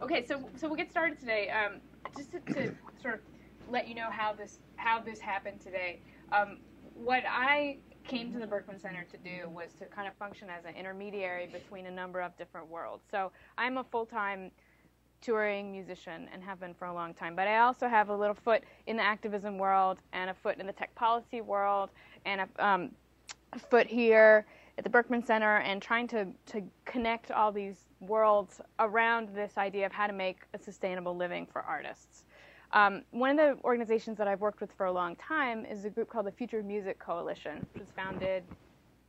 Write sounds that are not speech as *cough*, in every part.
Okay, so so we'll get started today. Um, just to, to, sort of let you know how this how this happened today. Um, what I came to the Berkman Center to do was to kind of function as an intermediary between a number of different worlds. So I'm a full-time touring musician and have been for a long time. But I also have a little foot in the activism world and a foot in the tech policy world and a, um, a foot here at the Berkman Center and trying to, to connect all these worlds around this idea of how to make a sustainable living for artists. Um, one of the organizations that I've worked with for a long time is a group called the Future of Music Coalition, which was founded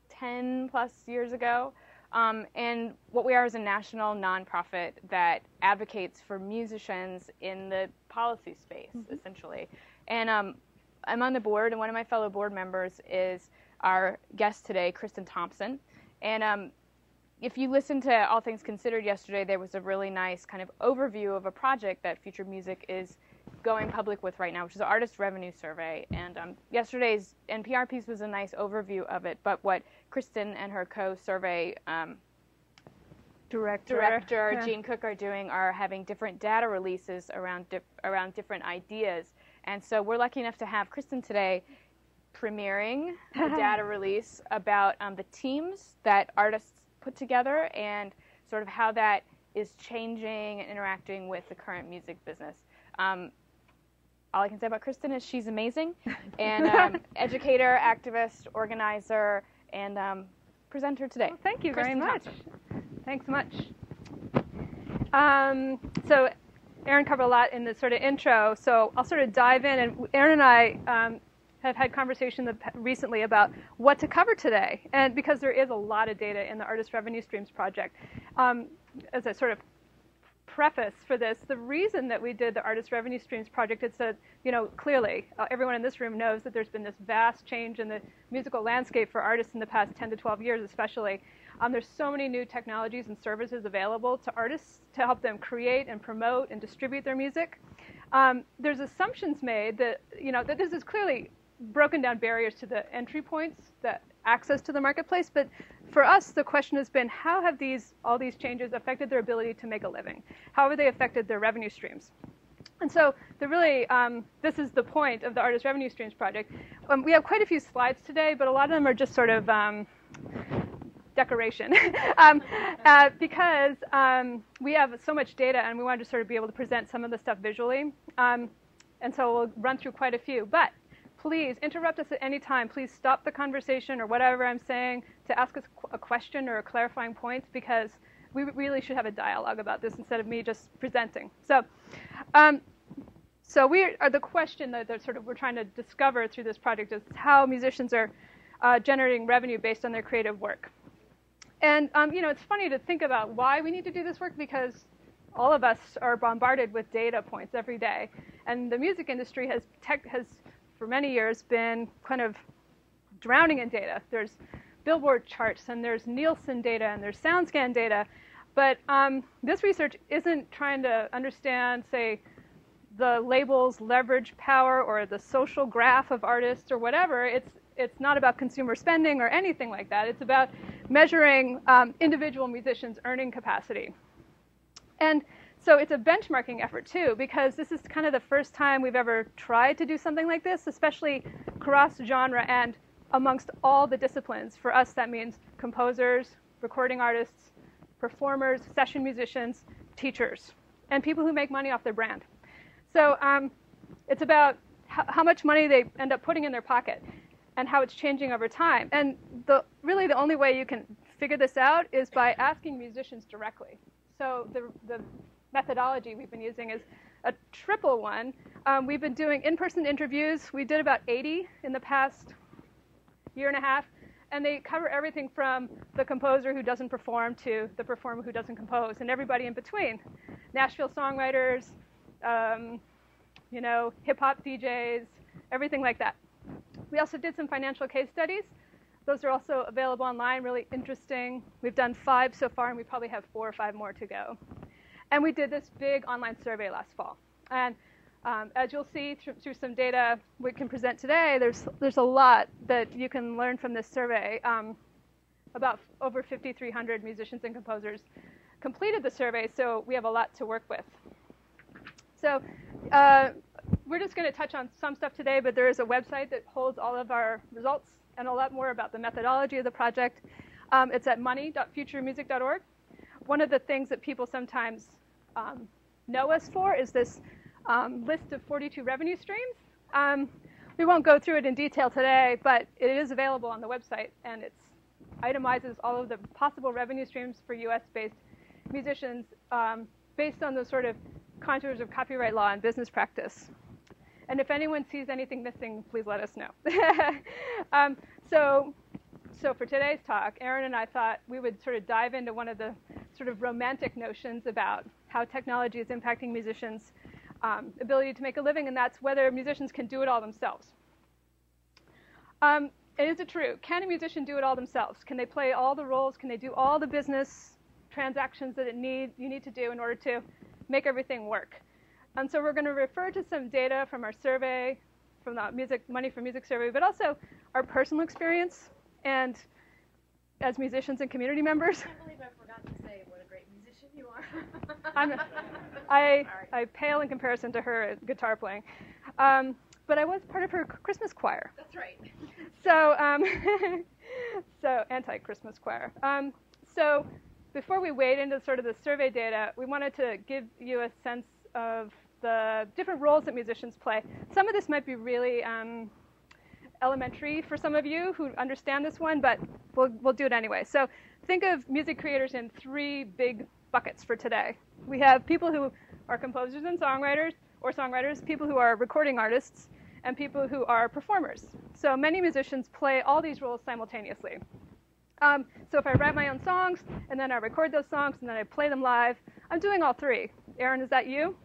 10 plus years ago. Um, and what we are is a national nonprofit that advocates for musicians in the policy space, mm-hmm. essentially. And um, I'm on the board, and one of my fellow board members is our guest today, Kristin Thomson. And um, if you listened to All Things Considered yesterday, there was a really nice kind of overview of a project that Future Music is going public with right now, which is an artist revenue survey. And um, yesterday's NPR piece was a nice overview of it. But what Kristin and her co-survey um, director, director yeah. Jean Cook are doing are having different data releases around di- around different ideas. And so we're lucky enough to have Kristin today premiering the *laughs* data release about um, the teams that artists put together and sort of how that is changing and interacting with the current music business. Um, all I can say about Kristin is she's amazing, *laughs* and um, educator, activist, organizer, and um, presenter today. Well, thank you Kristin very much. Thomson. Thanks much. Um, so, Erin covered a lot in the sort of intro, so I'll sort of dive in. And Erin and I um, have had conversation recently about what to cover today, and because there is a lot of data in the Artist Revenue Streams project, um, as a sort of preface for this, the reason that we did the Artist Revenue Streams project is that, you know, clearly uh, everyone in this room knows that there's been this vast change in the musical landscape for artists in the past 10 to 12 years, especially. Um, there's so many new technologies and services available to artists to help them create and promote and distribute their music. Um, there's assumptions made that, you know, that this is clearly broken down barriers to the entry points that access to the marketplace. But for us, the question has been how have these all these changes affected their ability to make a living? How have they affected their revenue streams? And so, the really, um, this is the point of the Artist Revenue Streams project. Um, we have quite a few slides today, but a lot of them are just sort of um, decoration *laughs* um, uh, because um, we have so much data and we wanted to sort of be able to present some of the stuff visually. Um, and so we'll run through quite a few. But please interrupt us at any time. Please stop the conversation or whatever I'm saying to ask us a question or a clarifying point because we really should have a dialogue about this instead of me just presenting. So, um, so we are the question that, that, sort of we're trying to discover through this project is how musicians are uh, generating revenue based on their creative work. And um, you know, it's funny to think about why we need to do this work because all of us are bombarded with data points every day, and the music industry has tech, has for many years been kind of drowning in data. There's Billboard charts and there's Nielsen data and there's SoundScan data. But um, this research isn't trying to understand, say, the label's leverage power or the social graph of artists or whatever. It's, it's not about consumer spending or anything like that. It's about measuring um, individual musicians' earning capacity. And so it's a benchmarking effort too, because this is kind of the first time we've ever tried to do something like this, especially cross genre and amongst all the disciplines. For us, that means composers, recording artists, performers, session musicians, teachers, and people who make money off their brand. So um, it's about how much money they end up putting in their pocket and how it's changing over time. And the, really the only way you can figure this out is by asking musicians directly. So the, the methodology we've been using is a triple one. Um, we've been doing in-person interviews. We did about 80 in the past year and a half, and they cover everything from the composer who doesn't perform to the performer who doesn't compose, and everybody in between. Nashville songwriters, um, you know, hip hop DJs, everything like that. We also did some financial case studies. Those are also available online, really interesting. We've done five so far, and we probably have four or five more to go. And we did this big online survey last fall. And um, as you'll see through, through, some data we can present today, there's, there's a lot that you can learn from this survey. Um, about over 5,300 musicians and composers completed the survey, so we have a lot to work with. So uh, we're just going to touch on some stuff today, but there is a website that holds all of our results and a lot more about the methodology of the project. Um, it's at money.futuremusic.org. One of the things that people sometimes um, know us for is this um, list of 42 revenue streams. Um, we won't go through it in detail today, but it is available on the website, and it itemizes all of the possible revenue streams for US-based musicians um, based on the sort of contours of copyright law and business practice. And if anyone sees anything missing, please let us know. *laughs* um, so, so for today's talk, Erin and I thought we would sort of dive into one of the sort of romantic notions about how technology is impacting musicians' um, ability to make a living, and that's whether musicians can do it all themselves. Um, is it true? Can a musician do it all themselves? Can they play all the roles? Can they do all the business transactions that it need, you need to do in order to make everything work? And so we're going to refer to some data from our survey, from the music money for music survey, but also our personal experience and as musicians and community members. I can't believe I forgot to say great musician you are. *laughs* I'm, *laughs* I, I pale in comparison to her guitar playing. Um, but I was part of her Christmas choir. That's right. So, um, *laughs* so anti-Christmas choir. Um, so before we wade into sort of the survey data, we wanted to give you a sense of the different roles that musicians play. Some of this might be really um, elementary for some of you who understand this one, but we'll, we'll do it anyway. So think of music creators in three big buckets for today. We have people who are composers and songwriters, or songwriters, people who are recording artists, and people who are performers. So many musicians play all these roles simultaneously. Um, so if I write my own songs, and then I record those songs, and then I play them live, I'm doing all three. Erin, is that you?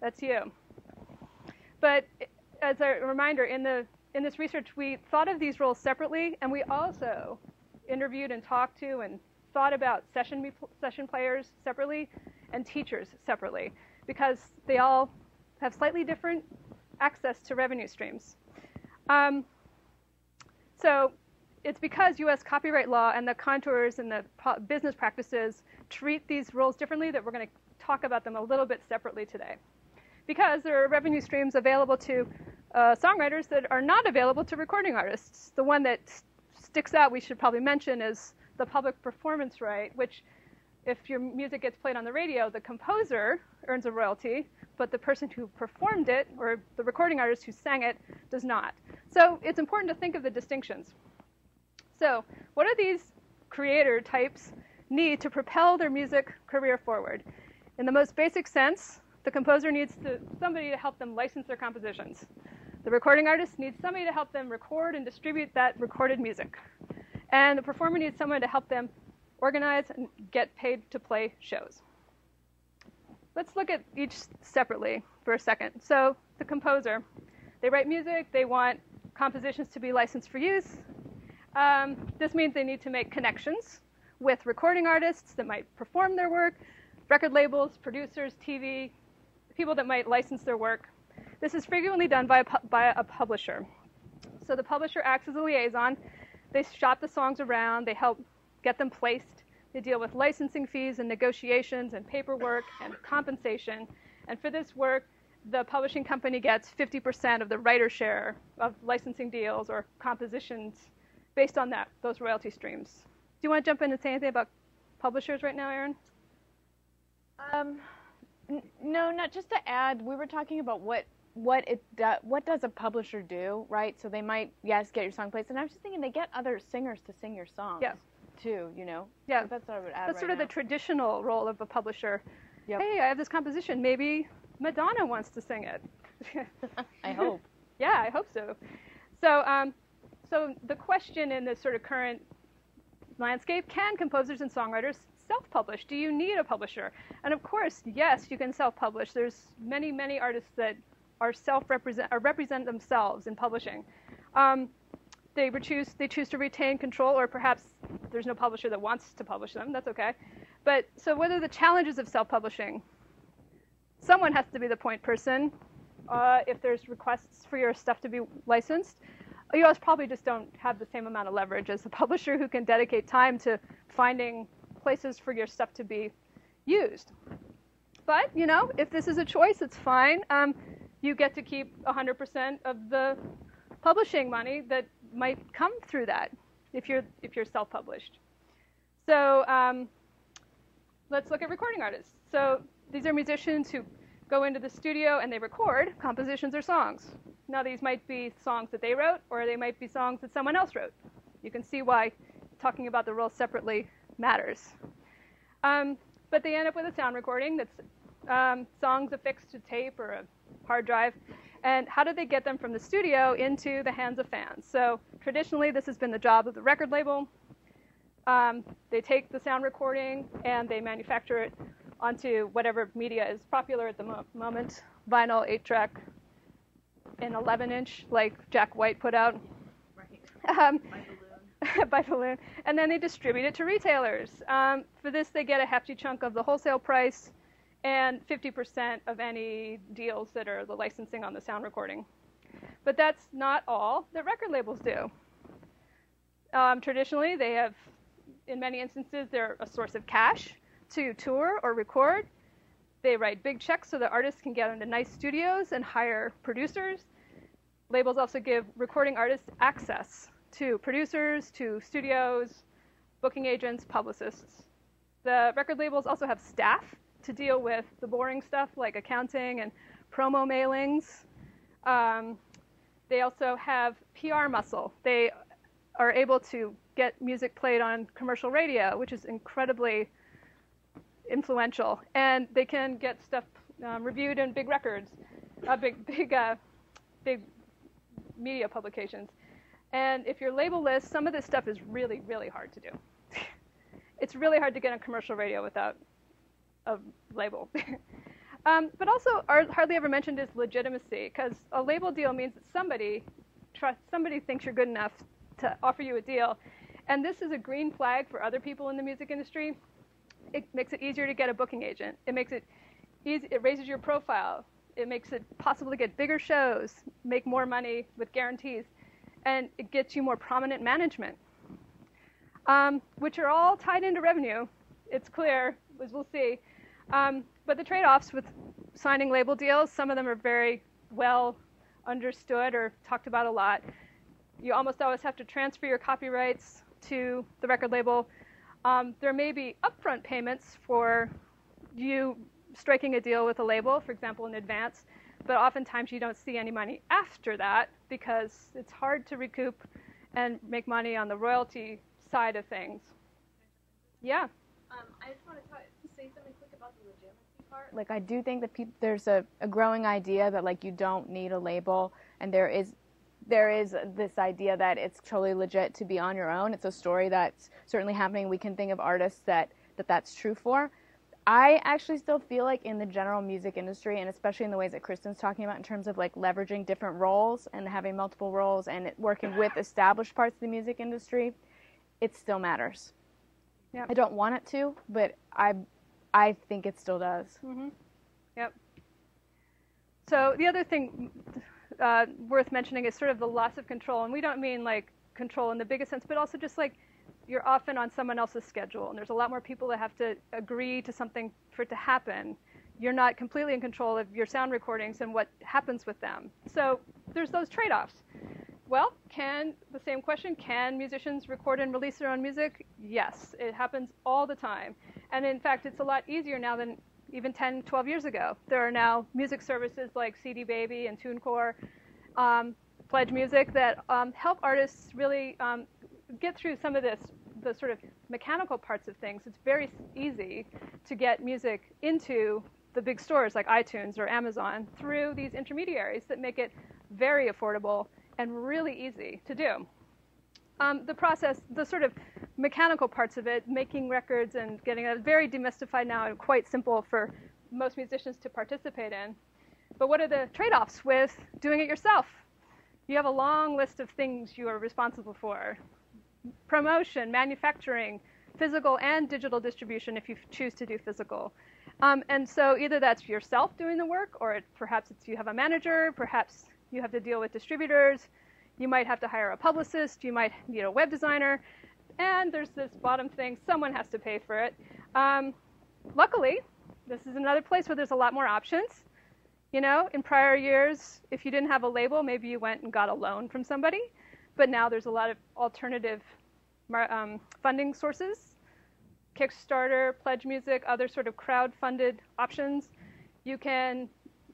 That's you. But as a reminder, in, the, in this research, we thought of these roles separately, and we also interviewed and talked to and thought about session, session players separately and teachers separately because they all have slightly different access to revenue streams. Um, so it's because U.S. copyright law and the contours and the business practices treat these roles differently that we're going to talk about them a little bit separately today because there are revenue streams available to uh, songwriters that are not available to recording artists. The one that sticks out, we should probably mention, is the public performance right, which if your music gets played on the radio, the composer earns a royalty, but the person who performed it, or the recording artist who sang it, does not. So it's important to think of the distinctions. So what do these creator types need to propel their music career forward? In the most basic sense, the composer needs to, somebody to help them license their compositions. The recording artist needs somebody to help them record and distribute that recorded music. And the performer needs someone to help them organize and get paid to play shows. Let's look at each separately for a second. So the composer, they write music, they want compositions to be licensed for use. Um, this means they need to make connections with recording artists that might perform their work, record labels, producers, TV, people that might license their work. This is frequently done by a, by a publisher. So the publisher acts as a liaison. They shop the songs around, they help get them placed. They deal with licensing fees and negotiations and paperwork and compensation. And for this work, the publishing company gets 50% of the writer share of licensing deals or compositions based on that, those royalty streams. Do you want to jump in and say anything about publishers right now, Erin? Um, no, not just to add. We were talking about what what it do, what does a publisher do, right? So they might yes get your song placed, and I was just thinking they get other singers to sing your songs. Yes. Too, you know. Yeah. So that's what I would add. That's right sort of now. the traditional role of a publisher. Yep. Hey, I have this composition. Maybe Madonna wants to sing it. *laughs* I hope. *laughs* yeah, I hope so. So, um, so the question in this sort of current landscape: Can composers and songwriters self-publish? Do you need a publisher? And of course, yes, you can self-publish. There's many, many artists that are self-represent or represent themselves in publishing. Um, they choose they choose to retain control, or perhaps there's no publisher that wants to publish them. That's okay. But so, what are the challenges of self-publishing? Someone has to be the point person. Uh, if there's requests for your stuff to be licensed, you guys probably just don't have the same amount of leverage as a *laughs* publisher who can dedicate time to finding places for your stuff to be used. But, you know, if this is a choice, it's fine. Um, you get to keep 100% of the publishing money that might come through that if you're, if you're self-published. So um, let's look at recording artists. So these are musicians who go into the studio and they record compositions or songs. Now these might be songs that they wrote or they might be songs that someone else wrote. You can see why talking about the roles separately matters. Um, but they end up with a sound recording that's um, songs affixed to tape or a hard drive. And how do they get them from the studio into the hands of fans? So traditionally, this has been the job of the record label. Um, they take the sound recording and they manufacture it onto whatever media is popular at the mo- moment vinyl, 8 track, an 11 inch, like Jack White put out. Right. Um, *laughs* By balloon. *laughs* by balloon, and then they distribute it to retailers. Um, for this, they get a hefty chunk of the wholesale price and 50% of any deals that are the licensing on the sound recording. But that's not all that record labels do. Um, traditionally, they have, in many instances, they're a source of cash to tour or record. They write big checks so that artists can get into nice studios and hire producers. Labels also give recording artists access to producers, to studios, booking agents, publicists. The record labels also have staff to deal with the boring stuff like accounting and promo mailings. Um, they also have PR muscle. They are able to get music played on commercial radio, which is incredibly influential, and they can get stuff um, reviewed in big records, uh, big, *laughs* big, uh, big media publications. And if you're labelless, some of this stuff is really, really hard to do. *laughs* it's really hard to get on commercial radio without a label. *laughs* um, but also, hardly ever mentioned is legitimacy, because a label deal means that somebody trust, somebody thinks you're good enough to offer you a deal, and this is a green flag for other people in the music industry. It makes it easier to get a booking agent. It makes it easy. It raises your profile. It makes it possible to get bigger shows, make more money with guarantees, and it gets you more prominent management, um, which are all tied into revenue. It's clear, as we'll see. Um, but the trade-offs with signing label deals, some of them are very well understood or talked about a lot. You almost always have to transfer your copyrights to the record label. Um, there may be upfront payments for you striking a deal with a label, for example, in advance, but oftentimes you don't see any money after that because it's hard to recoup and make money on the royalty side of things. Yeah. Um, I just want to talk, say something quick about the legitimacy part. Like I do think that peop- there's a, a growing idea that like you don't need a label, and there is there is this idea that it's totally legit to be on your own. It's a story that's certainly happening. We can think of artists that, that that's true for. I actually still feel like in the general music industry, and especially in the ways that Kristin's talking about in terms of like leveraging different roles and having multiple roles and working with established parts of the music industry, it still matters. Yeah. I don't want it to, but I, I think it still does. Mm-hmm. Yep. So the other thing uh, worth mentioning is sort of the loss of control, and we don't mean like control in the biggest sense, but also just like you're often on someone else's schedule, and there's a lot more people that have to agree to something for it to happen. You're not completely in control of your sound recordings and what happens with them. So there's those trade-offs. Well, can the same question, can musicians record and release their own music? Yes, it happens all the time. And in fact, it's a lot easier now than even 10, 12 years ago. There are now music services like CD Baby and TuneCore, um, Pledge Music that um, help artists really um, get through some of this, the sort of mechanical parts of things. It's very easy to get music into the big stores like iTunes or Amazon through these intermediaries that make it very affordable and really easy to do. Um, the process, the sort of mechanical parts of it, making records and getting it, very demystified now and quite simple for most musicians to participate in. But what are the trade-offs with doing it yourself? You have a long list of things you are responsible for. Promotion, manufacturing, physical and digital distribution if you choose to do physical. Um, and so either that's yourself doing the work, or it, perhaps it's you have a manager, perhaps you have to deal with distributors, you might have to hire a publicist, you might need a web designer, and there's this bottom thing, someone has to pay for it. Um, luckily, this is another place where there's a lot more options. You know, in prior years, if you didn't have a label, maybe you went and got a loan from somebody. But now there's a lot of alternative um, funding sources Kickstarter, Pledge Music, other sort of crowd-funded options. You can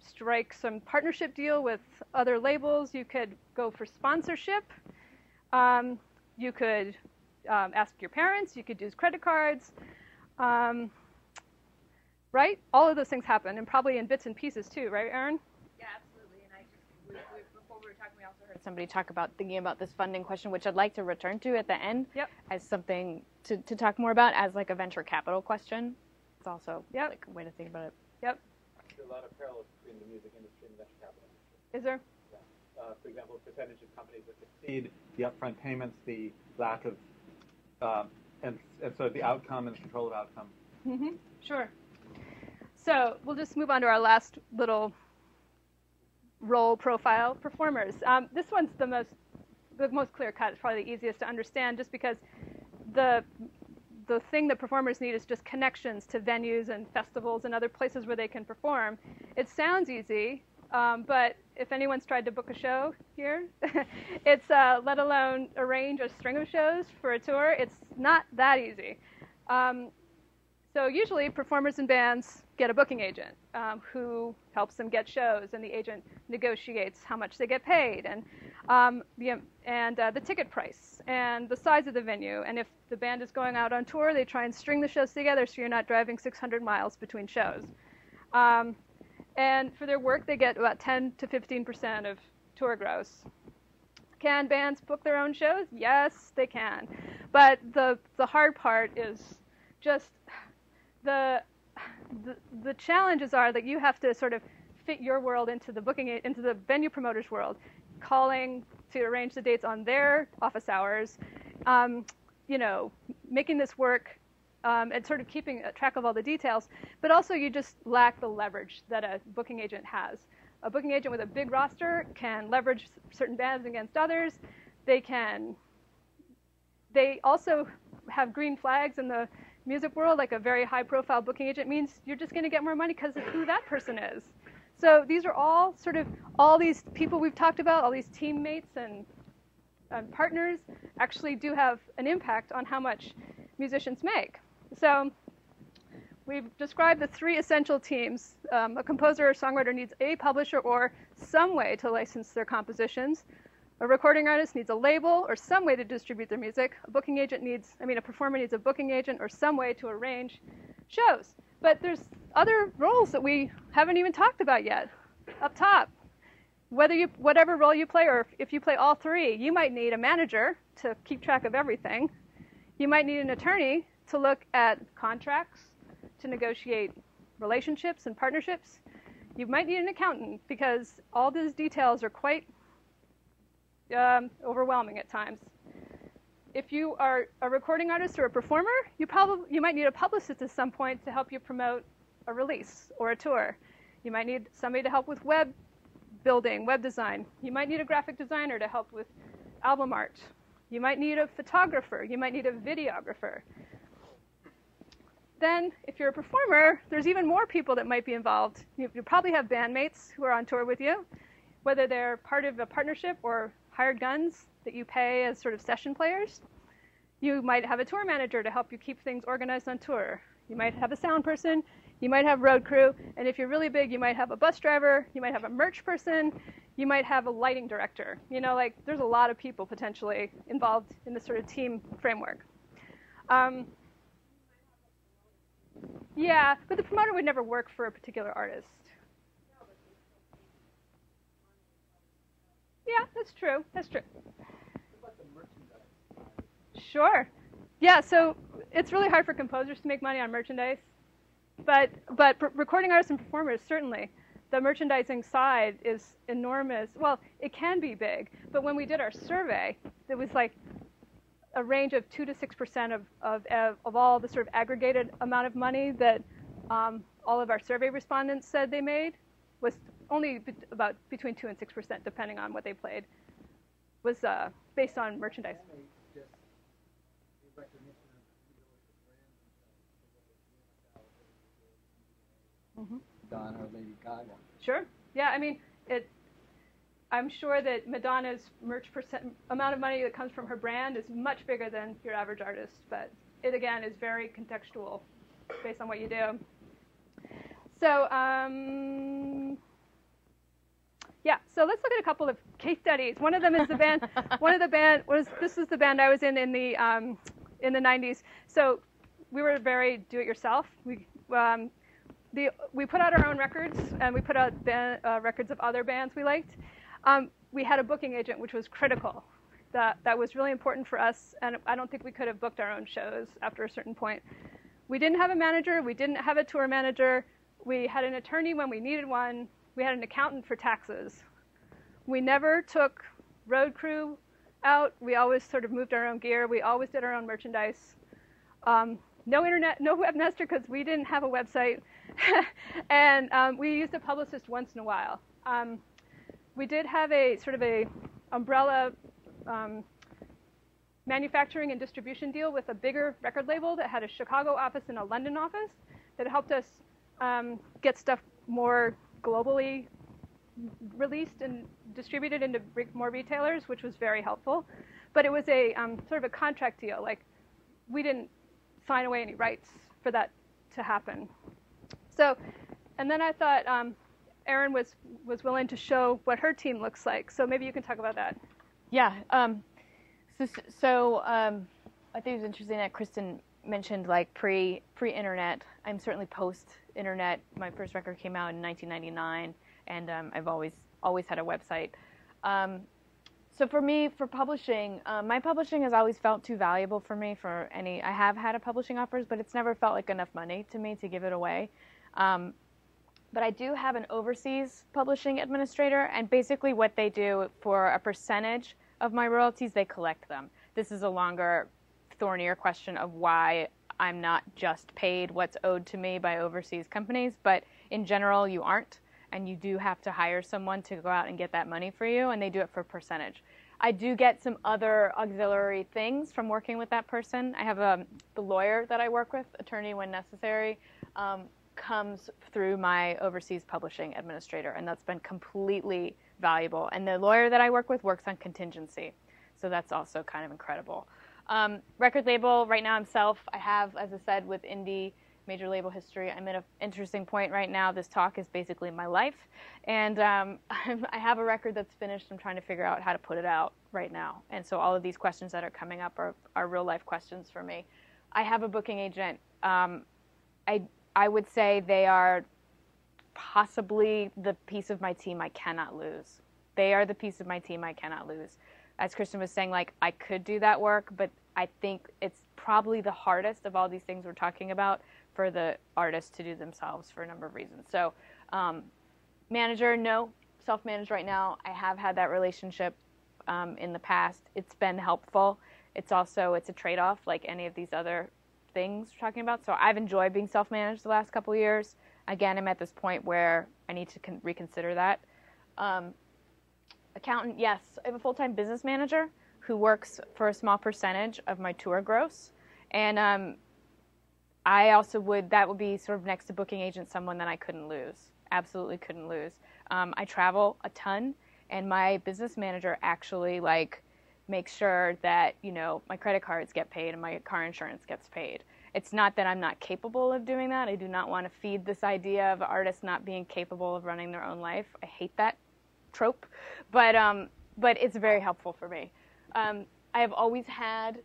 strike some partnership deal with other labels. You could go for sponsorship. Um, you could um, ask your parents. You could use credit cards. Um, right? All of those things happen, and probably in bits and pieces too, right, Erin? Yeah, absolutely. And I just, we, we, before we were talking, we also heard somebody talk about thinking about this funding question, which I'd like to return to at the end yep. as something to, to talk more about as like a venture capital question. It's also yep. like a way to think about it. Yep. There's a lot of parallels between the music industry and the venture capital industry. Is there? Yeah. Uh, for example, percentage of companies that succeed, the upfront payments, the lack of, um, and, and so the outcome and the control of outcome. Mm-hmm. Sure. So we'll just move on to our last little role profile performers. Um, this one's the most the most clear cut. It's probably the easiest to understand, just because the the thing that performers need is just connections to venues and festivals and other places where they can perform. It sounds easy, um, but if anyone's tried to book a show here, *laughs* it's uh, let alone arrange a string of shows for a tour. It's not that easy. Um, so usually performers and bands get a booking agent um, who helps them get shows, and the agent negotiates how much they get paid and um, and uh, the ticket price and the size of the venue. And if the band is going out on tour, they try and string the shows together so you're not driving 600 miles between shows. Um, and for their work, they get about 10 to 15 percent of tour gross. Can bands book their own shows? Yes, they can. But the the hard part is just the, the, the challenges are that you have to sort of fit your world into the booking into the venue promoter's world, calling to arrange the dates on their office hours, um, you know, making this work um, and sort of keeping track of all the details. But also, you just lack the leverage that a booking agent has. A booking agent with a big roster can leverage certain bands against others. They can. They also have green flags in the music world, like a very high profile booking agent means you're just going to get more money because of who that person is. So these are all sort of all these people we've talked about, all these teammates and, and partners actually do have an impact on how much musicians make. So we've described the three essential teams. Um, a composer or songwriter needs a publisher or some way to license their compositions. A recording artist needs a label or some way to distribute their music. A booking agent needs, I mean, a performer needs a booking agent or some way to arrange shows. But there's other roles that we haven't even talked about yet up top. Whether you, whatever role you play, or if you play all three, you might need a manager to keep track of everything. You might need an attorney to look at contracts, to negotiate relationships and partnerships. You might need an accountant because all these details are quite um, overwhelming at times. If you are a recording artist or a performer, you probably you might need a publicist at some point to help you promote a release or a tour. You might need somebody to help with web building, web design. You might need a graphic designer to help with album art. You might need a photographer. You might need a videographer. Then, if you're a performer, there's even more people that might be involved. You, you probably have bandmates who are on tour with you, whether they're part of a partnership or hired guns that you pay as sort of session players. You might have a tour manager to help you keep things organized on tour. You might have a sound person. You might have road crew. And if you're really big, you might have a bus driver. You might have a merch person. You might have a lighting director. You know, like there's a lot of people potentially involved in this sort of team framework. Um, yeah, but the promoter would never work for a particular artist. Yeah, that's true. That's true. Sure. Yeah, so it's really hard for composers to make money on merchandise, but but recording artists and performers certainly. The merchandising side is enormous. Well, it can be big, but when we did our survey, it was like a range of two to six percent of, of of all the sort of aggregated amount of money that um, all of our survey respondents said they made was only about between 2 and 6%, depending on what they played, was uh, based on merchandise. Madonna or Lady Gaga. Sure. Yeah, I mean, it. I'm sure that Madonna's merch percent amount of money that comes from her brand is much bigger than your average artist, but it again is very contextual based on what you do. So, um, yeah. So let's look at a couple of case studies. One of them is the band. *laughs* one of the band was this is the band I was in in the um, in the 90s. So we were very do-it-yourself. We um, the, we put out our own records and we put out band, uh, records of other bands we liked. Um, we had a booking agent, which was critical. That that was really important for us, and I don't think we could have booked our own shows after a certain point. We didn't have a manager. We didn't have a tour manager. We had an attorney when we needed one. We had an accountant for taxes. We never took road crew out. We always sort of moved our own gear. We always did our own merchandise. Um, no internet, no *laughs* webmaster because we didn't have a website. *laughs* and um, we used a publicist once in a while. Um, we did have a sort of a umbrella um, manufacturing and distribution deal with a bigger record label that had a Chicago office and a London office that helped us um, get stuff more globally released and distributed into more retailers, which was very helpful. But it was a um, sort of a contract deal. Like we didn't sign away any rights for that to happen. So, and then I thought um, Erin was was willing to show what her team looks like. So maybe you can talk about that. Yeah. Um, so so um, I think it was interesting that Kristin mentioned like pre pre internet. I'm certainly post internet. My first record came out in 1999, and um, I've always always had a website. Um, so for me, for publishing, uh, my publishing has always felt too valuable for me. For any, I have had a publishing offers, but it's never felt like enough money to me to give it away. Um, but I do have an overseas publishing administrator, and basically what they do for a percentage of my royalties, they collect them. This is a longer, thornier question of why I'm not just paid what's owed to me by overseas companies, but in general, you aren't, and you do have to hire someone to go out and get that money for you, and they do it for a percentage. I do get some other auxiliary things from working with that person. I have a, um, the lawyer that I work with, attorney when necessary, um, comes through my overseas publishing administrator, and that's been completely valuable. And the lawyer that I work with works on contingency, so that's also kind of incredible. Um, record label, right now I'm self. I have, as I said, with indie major label history. I'm at an interesting point right now. This talk is basically my life, and um, *laughs* I have a record that's finished. I'm trying to figure out how to put it out right now, and so all of these questions that are coming up are, are real life questions for me. I have a booking agent. Um, I I would say they are possibly the piece of my team I cannot lose. They are the piece of my team I cannot lose. As Kristin was saying, like I could do that work, but I think it's probably the hardest of all these things we're talking about for the artists to do themselves for a number of reasons. So, um, manager, no, self-managed right now. I have had that relationship um, in the past. It's been helpful. It's also it's a trade-off, like any of these other things talking about. So I've enjoyed being self-managed the last couple years. Again, I'm at this point where I need to con- reconsider that. Um, accountant, yes, I have a full-time business manager who works for a small percentage of my tour gross, and um, I also would that would be sort of next to booking agent someone that I couldn't lose. Absolutely couldn't lose. Um, I travel a ton, and my business manager actually like make sure that you know my credit cards get paid and my car insurance gets paid. It's not that I'm not capable of doing that. I do not want to feed this idea of artists not being capable of running their own life. I hate that trope, but um, but it's very helpful for me. Um, I have always had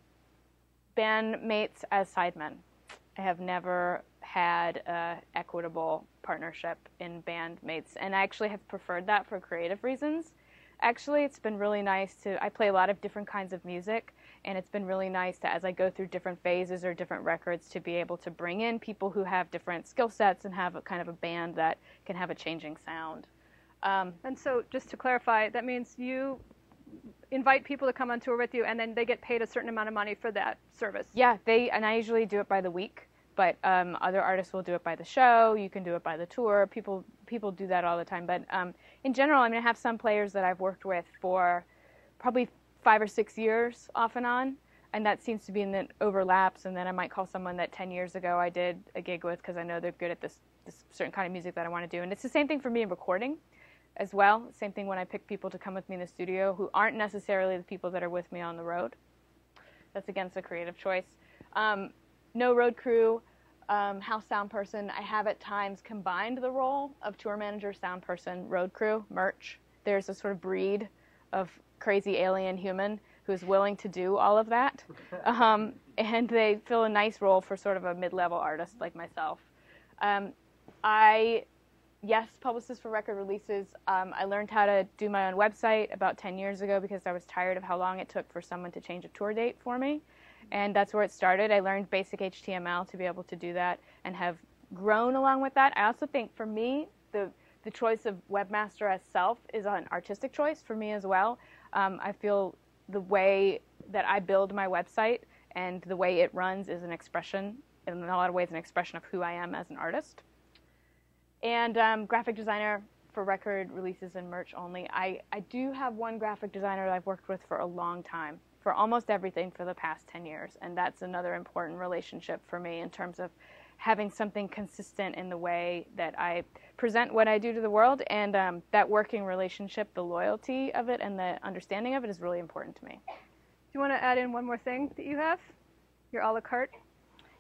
bandmates as sidemen. I have never had a equitable partnership in bandmates, and I actually have preferred that for creative reasons actually it's been really nice to i play a lot of different kinds of music and it's been really nice to as i go through different phases or different records to be able to bring in people who have different skill sets and have a kind of a band that can have a changing sound. Um, and so just to clarify that means you invite people to come on tour with you and then they get paid a certain amount of money for that service? Yeah they and i usually do it by the week but um, other artists will do it by the show you can do it by the tour people people do that all the time but um, in general, I'm mean, I have some players that I've worked with for probably five or six years off and on, and that seems to be in the overlaps. And then I might call someone that 10 years ago I did a gig with because I know they're good at this this certain kind of music that I want to do. And it's the same thing for me in recording as well. Same thing when I pick people to come with me in the studio who aren't necessarily the people that are with me on the road. That's against a creative choice. Um, no road crew, um, house sound person. I have at times combined the role of tour manager, sound person, road crew, merch. There's a sort of breed of crazy alien human who's willing to do all of that. *laughs* Um, and they fill a nice role for sort of a mid level artist like myself. Um, I, yes, publicist for record releases. Um, I learned how to do my own website about 10 years ago because I was tired of how long it took for someone to change a tour date for me. And that's where it started. I learned basic HTML to be able to do that and have grown along with that. I also think for me, the the choice of webmaster as self is an artistic choice for me as well. Um, I feel the way that I build my website and the way it runs is an expression, in a lot of ways, an expression of who I am as an artist. And um, graphic designer for record releases and merch only. I, I do have one graphic designer that I've worked with for a long time, for almost everything for the past 10 years. And that's another important relationship for me in terms of having something consistent in the way that I present what I do to the world. And um, that working relationship, the loyalty of it and the understanding of it is really important to me. Do you want to add in one more thing that you have? Your a la carte?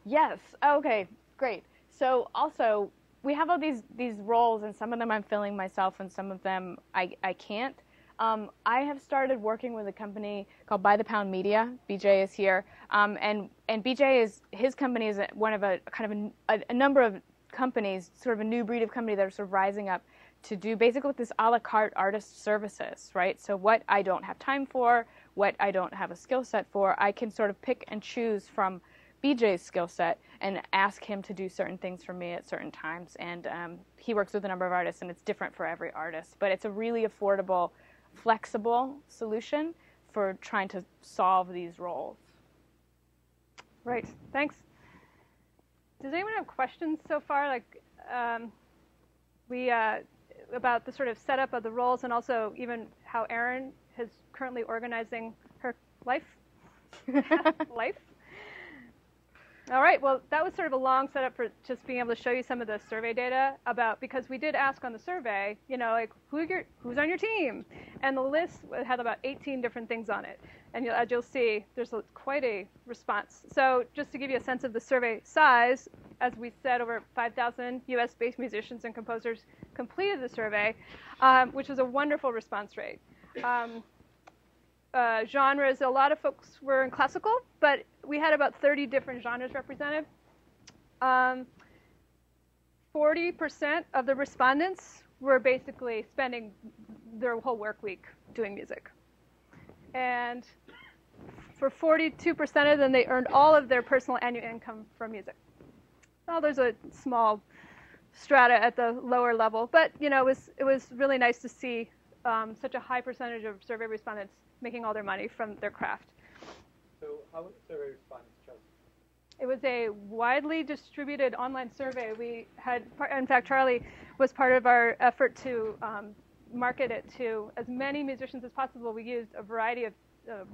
Yes. Okay, great. So also, we have all these these roles, and some of them I'm filling myself, and some of them I, I can't. Um, I have started working with a company called By the Pound Media. BJ is here, um, and and BJ is his company is one of a kind of a, a, number of companies, sort of a new breed of company that are sort of rising up to do basically with this a la carte artist services, right? So what I don't have time for, what I don't have a skill set for, I can sort of pick and choose from BJ's skill set and ask him to do certain things for me at certain times. And um, he works with a number of artists, and it's different for every artist. But it's a really affordable, flexible solution for trying to solve these roles. Right. Thanks. Does anyone have questions so far? Like, um, we uh, about the sort of setup of the roles, and also even how Erin is currently organizing her life. *laughs* life. All right. Well, that was sort of a long setup for just being able to show you some of the survey data about because we did ask on the survey, you know, like who your, who's on your team, and the list had about 18 different things on it. And you'll, as you'll see, there's a, quite a response. So just to give you a sense of the survey size, as we said, over 5,000 U.S.-based musicians and composers completed the survey, um, which was a wonderful response rate. Um, uh, genres, a lot of folks were in classical, but we had about 30 different genres represented. Um, 40% of the respondents were basically spending their whole work week doing music. And for 42% of them, they earned all of their personal annual income from music. Well, there's a small strata at the lower level, but you know, it was it was really nice to see um, such a high percentage of survey respondents making all their money from their craft. So how was the survey respondents chosen? It was a widely distributed online survey. We had, in fact, Charlie was part of our effort to um, market it to as many musicians as possible. We used a variety of uh,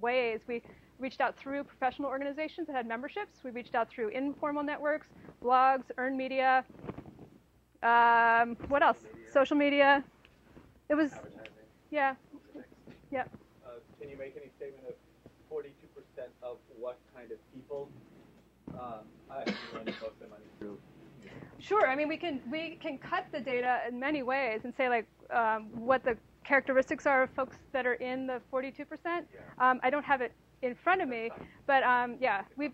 ways. We reached out through professional organizations that had memberships. We reached out through informal networks, blogs, earned media. Um, what else? Media. Social media. It was, yeah, yeah can you make any statement of 42% of what kind of people? Uh, I most the money through. Sure. I mean, we can we can cut the data in many ways and say like um, what the characteristics are of folks that are in the 42%. Yeah. Um, I don't have it in front of me, but um, yeah, we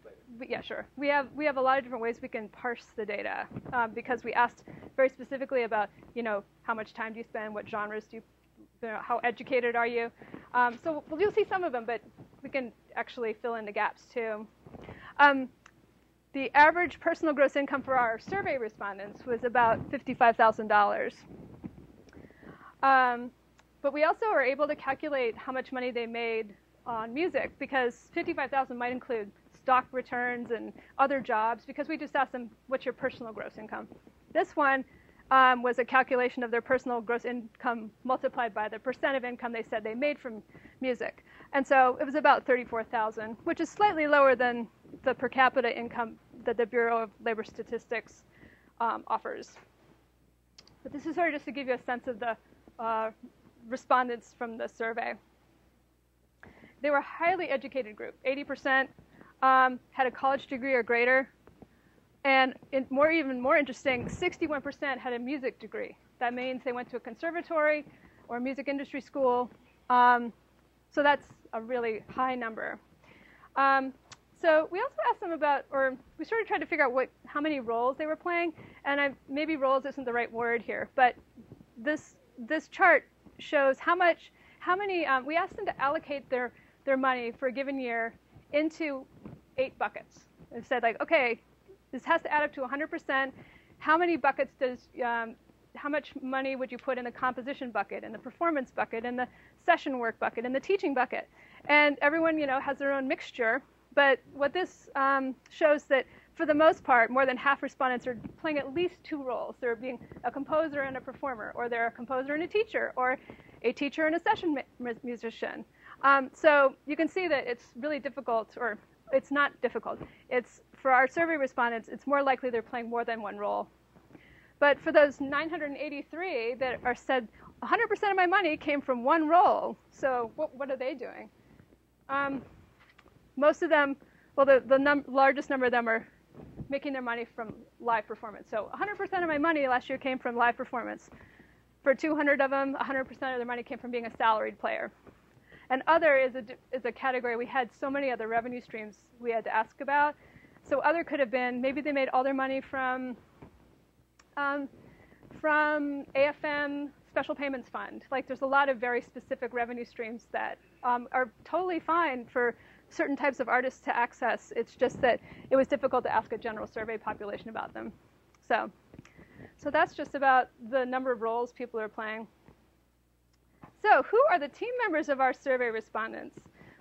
yeah sure we have we have a lot of different ways we can parse the data um, because we asked very specifically about you know how much time do you spend, what genres do you how educated are you? Um, so well, you'll see some of them, but we can actually fill in the gaps too. Um, the average personal gross income for our survey respondents was about $55,000. Um, but we also were able to calculate how much money they made on music because 55,000 might include stock returns and other jobs because we just asked them, what's your personal gross income? This one um, was a calculation of their personal gross income multiplied by the percent of income they said they made from music. And so it was about 34,000, which is slightly lower than the per capita income that the Bureau of Labor Statistics um, offers. But this is sort of just to give you a sense of the uh, respondents from the survey. They were a highly educated group. 80% um, had a college degree or greater. And more, even more interesting, 61% had a music degree. That means they went to a conservatory or a music industry school. Um, so that's a really high number. Um, so we also asked them about, or we sort of tried to figure out what, how many roles they were playing. And I, maybe roles isn't the right word here, but this this chart shows how much, how many. Um, we asked them to allocate their their money for a given year into eight buckets. It said like, okay, this has to add up to 100%. How many buckets does um, how much money would you put in the composition bucket, in the performance bucket, in the session work bucket, in the teaching bucket? And everyone, you know, has their own mixture. But what this um, shows that for the most part, more than half respondents are playing at least two roles. They're being a composer and a performer, or they're a composer and a teacher, or a teacher and a session musician. Um, so you can see that it's really difficult, or it's not difficult. It's for our survey respondents, it's more likely they're playing more than one role. But for those 983 that are said 100% of my money came from one role, so what, what are they doing? Um, most of them, well, the, the num- largest number of them are making their money from live performance. So 100% of my money last year came from live performance. For 200 of them, 100% of their money came from being a salaried player. And other is a, is a category we had so many other revenue streams we had to ask about. So other could have been maybe they made all their money from um, from AFM Special Payments Fund. Like there's a lot of very specific revenue streams that um, are totally fine for certain types of artists to access. It's just that it was difficult to ask a general survey population about them. So, so that's just about the number of roles people are playing. So who are the team members of our survey respondents?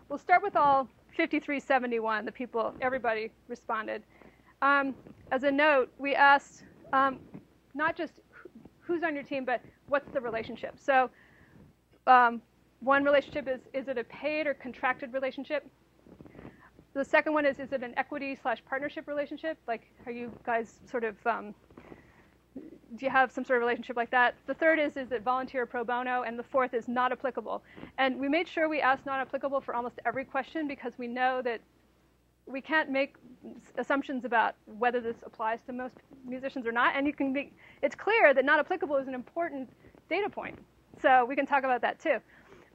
We'll start with all 5371, the people, everybody responded. Um, as a note, we asked um, not just who's on your team, but what's the relationship. So um, one relationship is, is it a paid or contracted relationship? The second one is, is it an equity slash partnership relationship? Like, are you guys sort of, um, do you have some sort of relationship like that? The third is, is it volunteer pro bono? And the fourth is not applicable. And we made sure we asked not applicable for almost every question because we know that we can't make assumptions about whether this applies to most musicians or not. And you can be, it's clear that not applicable is an important data point. So we can talk about that too.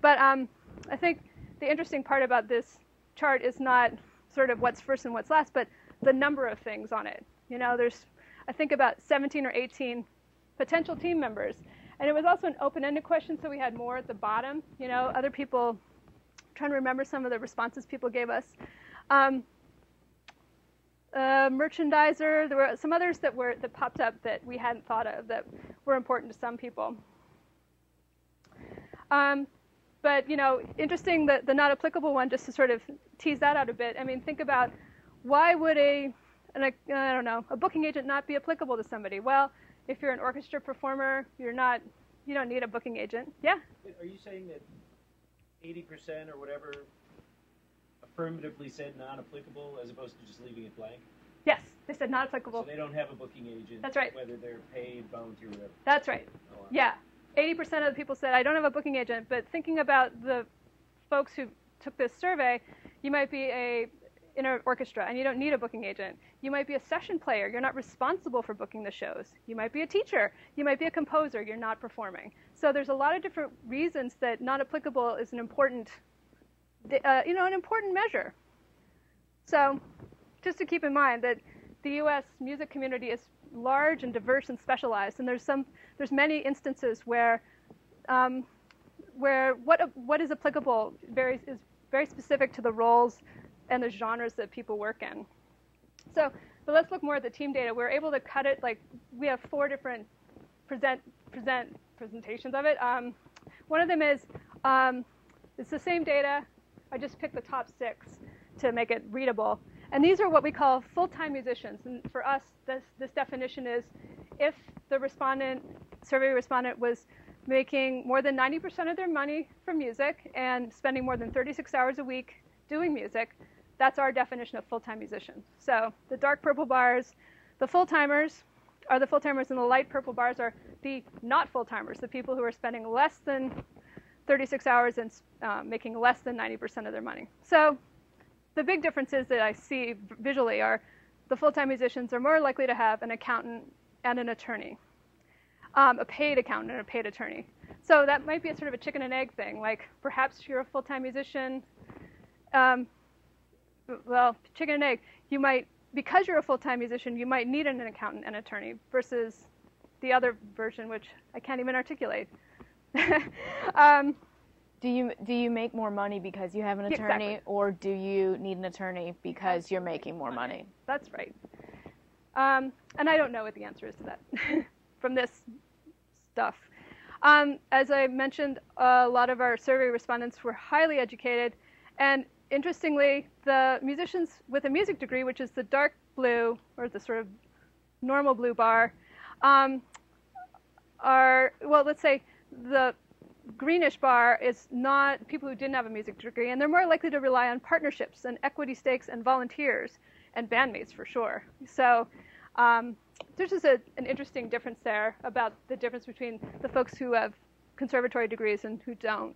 But um, I think the interesting part about this chart is not sort of what's first and what's last, but the number of things on it. You know, there's, I think, about 17 or 18 potential team members. And it was also an open-ended question, so we had more at the bottom. You know, other people, trying to remember some of the responses people gave us. Um, uh, merchandiser. There were some others that were that popped up that we hadn't thought of that were important to some people. Um, but you know, interesting that the not applicable one, just to sort of tease that out a bit. I mean, think about why would a, an, I don't know, a booking agent not be applicable to somebody? Well, if you're an orchestra performer, you're not, you don't need a booking agent. Yeah. Are you saying that 80% or whatever affirmatively said non-applicable as opposed to just leaving it blank? Yes, they said not applicable. So they don't have a booking agent. That's right. Whether they're paid, volunteer, whatever. That's right. Oh, wow. Yeah. 80% of the people said, I don't have a booking agent, but thinking about the folks who took this survey, you might be a in an orchestra and you don't need a booking agent. You might be a session player. You're not responsible for booking the shows. You might be a teacher. You might be a composer. You're not performing. So there's a lot of different reasons that not applicable is an important uh, you know, an important measure. So just to keep in mind that the U.S. music community is large and diverse and specialized, and there's some, there's many instances where, um, where what what is applicable varies is very specific to the roles and the genres that people work in. So, but let's look more at the team data. We're able to cut it like we have four different present present presentations of it. Um, one of them is um, it's the same data I just picked the top six to make it readable. And these are what we call full-time musicians. And for us, this, this definition is if the respondent, survey respondent was making more than 90% of their money from music and spending more than 36 hours a week doing music, that's our definition of full-time musicians. So the dark purple bars, the full-timers, are the full timers, and the light purple bars are the not full timers, the people who are spending less than 36 hours and uh, making less than 90% of their money. So the big differences that I see visually are the full-time musicians are more likely to have an accountant and an attorney, um, a paid accountant and a paid attorney. So that might be a sort of a chicken and egg thing. Like perhaps you're a full-time musician. Um, well, chicken and egg. You might, because you're a full-time musician, you might need an accountant and attorney versus the other version, which I can't even articulate. *laughs* um, do you do you make more money because you have an attorney, exactly. or do you need an attorney because you're making more money? That's right. Um, and I don't know what the answer is to that *laughs* from this stuff. Um, as I mentioned, a lot of our survey respondents were highly educated, and interestingly, the musicians with a music degree, which is the dark blue or the sort of normal blue bar, um, are well, let's say the greenish bar is not people who didn't have a music degree, and they're more likely to rely on partnerships and equity stakes and volunteers and bandmates for sure. So um, there's just a, an interesting difference there about the difference between the folks who have conservatory degrees and who don't.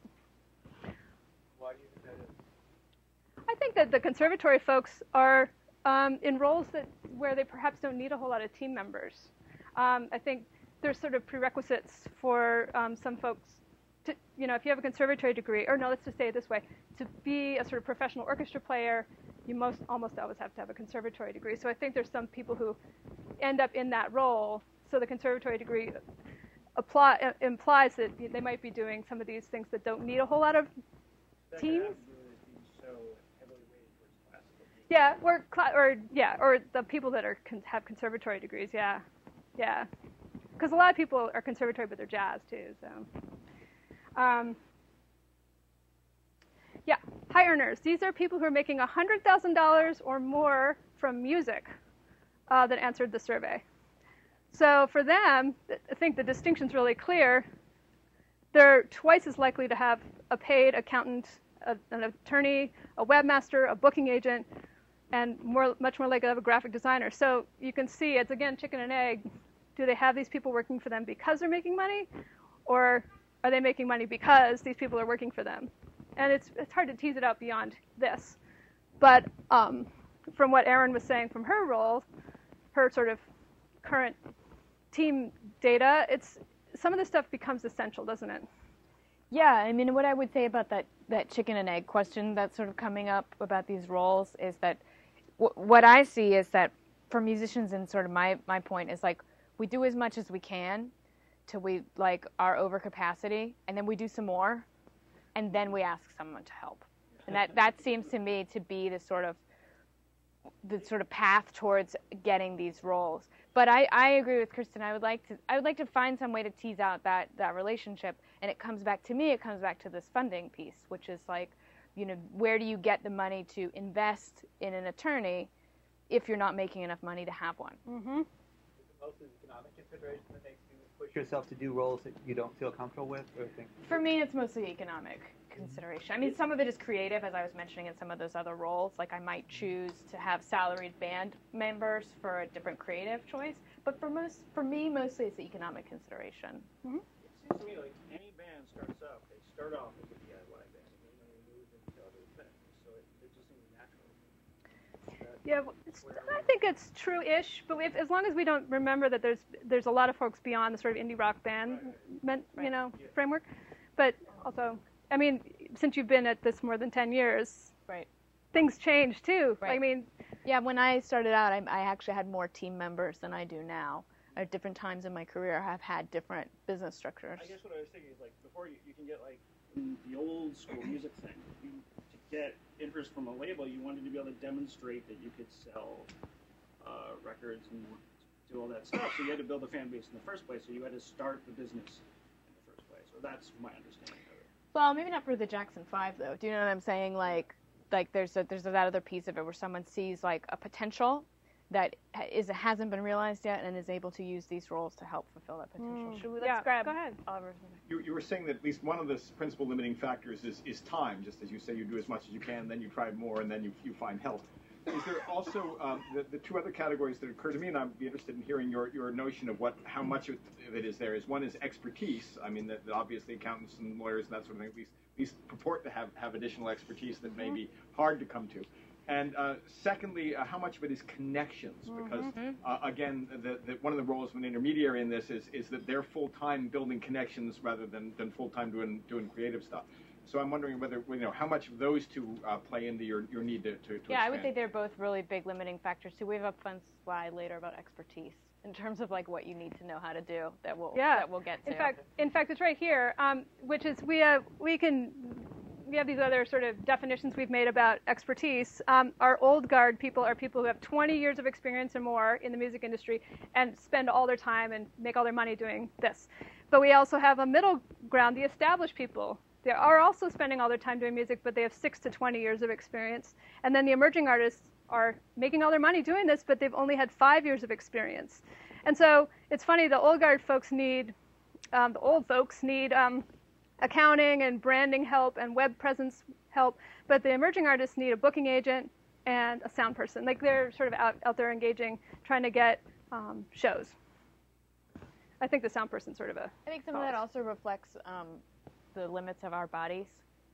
Why do you think that is? I think that the conservatory folks are um, in roles that where they perhaps don't need a whole lot of team members. Um, I think there's sort of prerequisites for um, some folks to, you know, if you have a conservatory degree, or no, let's just say it this way, to be a sort of professional orchestra player, you most almost always have to have a conservatory degree. So I think there's some people who end up in that role. So the conservatory degree apply, uh, implies that they might be doing some of these things that don't need a whole lot of Teams? could have to do with it being so heavily weighted towards classical. Yeah, or or yeah, or the people that are have conservatory degrees. Yeah, yeah, because a lot of people are conservatory, but they're jazz too. So. Um, yeah, high earners. These are people who are making $100,000 or more from music uh, that answered the survey. So for them, I think the distinction's really clear. They're twice as likely to have a paid accountant, a, an attorney, a webmaster, a booking agent, and more, much more like a graphic designer. So you can see it's again chicken and egg. Do they have these people working for them because they're making money, or are they making money because these people are working for them? And it's, it's hard to tease it out beyond this. But um, from what Erin was saying from her role, her sort of current team data, it's some of this stuff becomes essential, doesn't it? Yeah, I mean, what I would say about that, that chicken and egg question that's sort of coming up about these roles is that what I see is that for musicians, and sort of my, my point is like we do as much as we can till we like are over capacity, and then we do some more, and then we ask someone to help. And that, that seems to me to be the sort of the sort of path towards getting these roles. But I, I agree with Kristin. I would like to I would like to find some way to tease out that, that relationship. And it comes back to me, it comes back to this funding piece, which is like, you know, where do you get the money to invest in an attorney if you're not making enough money to have one? Mm-hmm. Is it mostly economic consideration that makes you push yourself to do roles that you don't feel comfortable with, or think? For me, it's mostly economic consideration. I mean, some of it is creative, as I was mentioning in some of those other roles. Like I might choose to have salaried band members for a different creative choice. But for most, for me, mostly it's the economic consideration. It seems to me like any band starts out, they start off as a DIY band, and then they move into other things. So it, it just seems natural. That- Yeah, well, it's, I think it's true-ish, but if, as long as we don't remember that there's there's a lot of folks beyond the sort of indie rock band, meant, you Right. know, framework. But also, I mean, since you've been at this more than ten years, Right. things change too. I mean, Yeah, when I started out, I, I actually had more team members than I do now. At different times in my career, I've had different business structures. I guess what I was thinking is like before you, you can get like the old school music thing. You, to get interest from a label, you wanted to be able to demonstrate that you could sell uh, records and do all that stuff. So you had to build a fan base in the first place. So you had to start the business in the first place. So that's my understanding of it. Well, maybe not for the Jackson Five though. Do you know what I'm saying? Like, like there's a, there's that other piece of it where someone sees like a potential that ha- is hasn't been realized yet and is able to use these roles to help fulfill that potential. Mm. Should we? Yeah, Let's grab go ahead. Oliver's. You, you were saying that at least one of the principal limiting factors is, is time. Just as you say, you do as much as you can, then you try more, and then you, you find help. is there also um, the, the two other categories that occur to me, and I'd be interested in hearing your, your notion of what how much of it is there. Is one is expertise. I mean, that, that obviously accountants and lawyers and that sort of thing at least, at least purport to have, have additional expertise that may be hard to come to. And uh, secondly, uh, how much of it is connections? Because uh, again, the, the, one of the roles of an intermediary in this is, is that they're full time building connections rather than, than full time doing doing creative stuff. So I'm wondering whether you know how much of those two uh, play into your, your need to, to, to Yeah, I would say they're both really big limiting factors too. We have a fun slide later about expertise in terms of like what you need to know how to do that we'll Yeah. that we'll get to. In fact, in fact, it's right here, um, which is we have we can we have these other sort of definitions we've made about expertise. Um, our old guard people are people who have 20 years of experience or more in the music industry and spend all their time and make all their money doing this. But we also have a middle ground, the established people. They are also spending all their time doing music, but they have six to 20 years of experience. And then the emerging artists are making all their money doing this, but they've only had five years of experience. And so it's funny, the old guard folks need, um, the old folks need um, accounting and branding help and web presence help, but the emerging artists need a booking agent and a sound person. Like they're sort of out, out there engaging, trying to get um, shows. I think the sound person's sort of a I think some of that also reflects um, the limits of our bodies.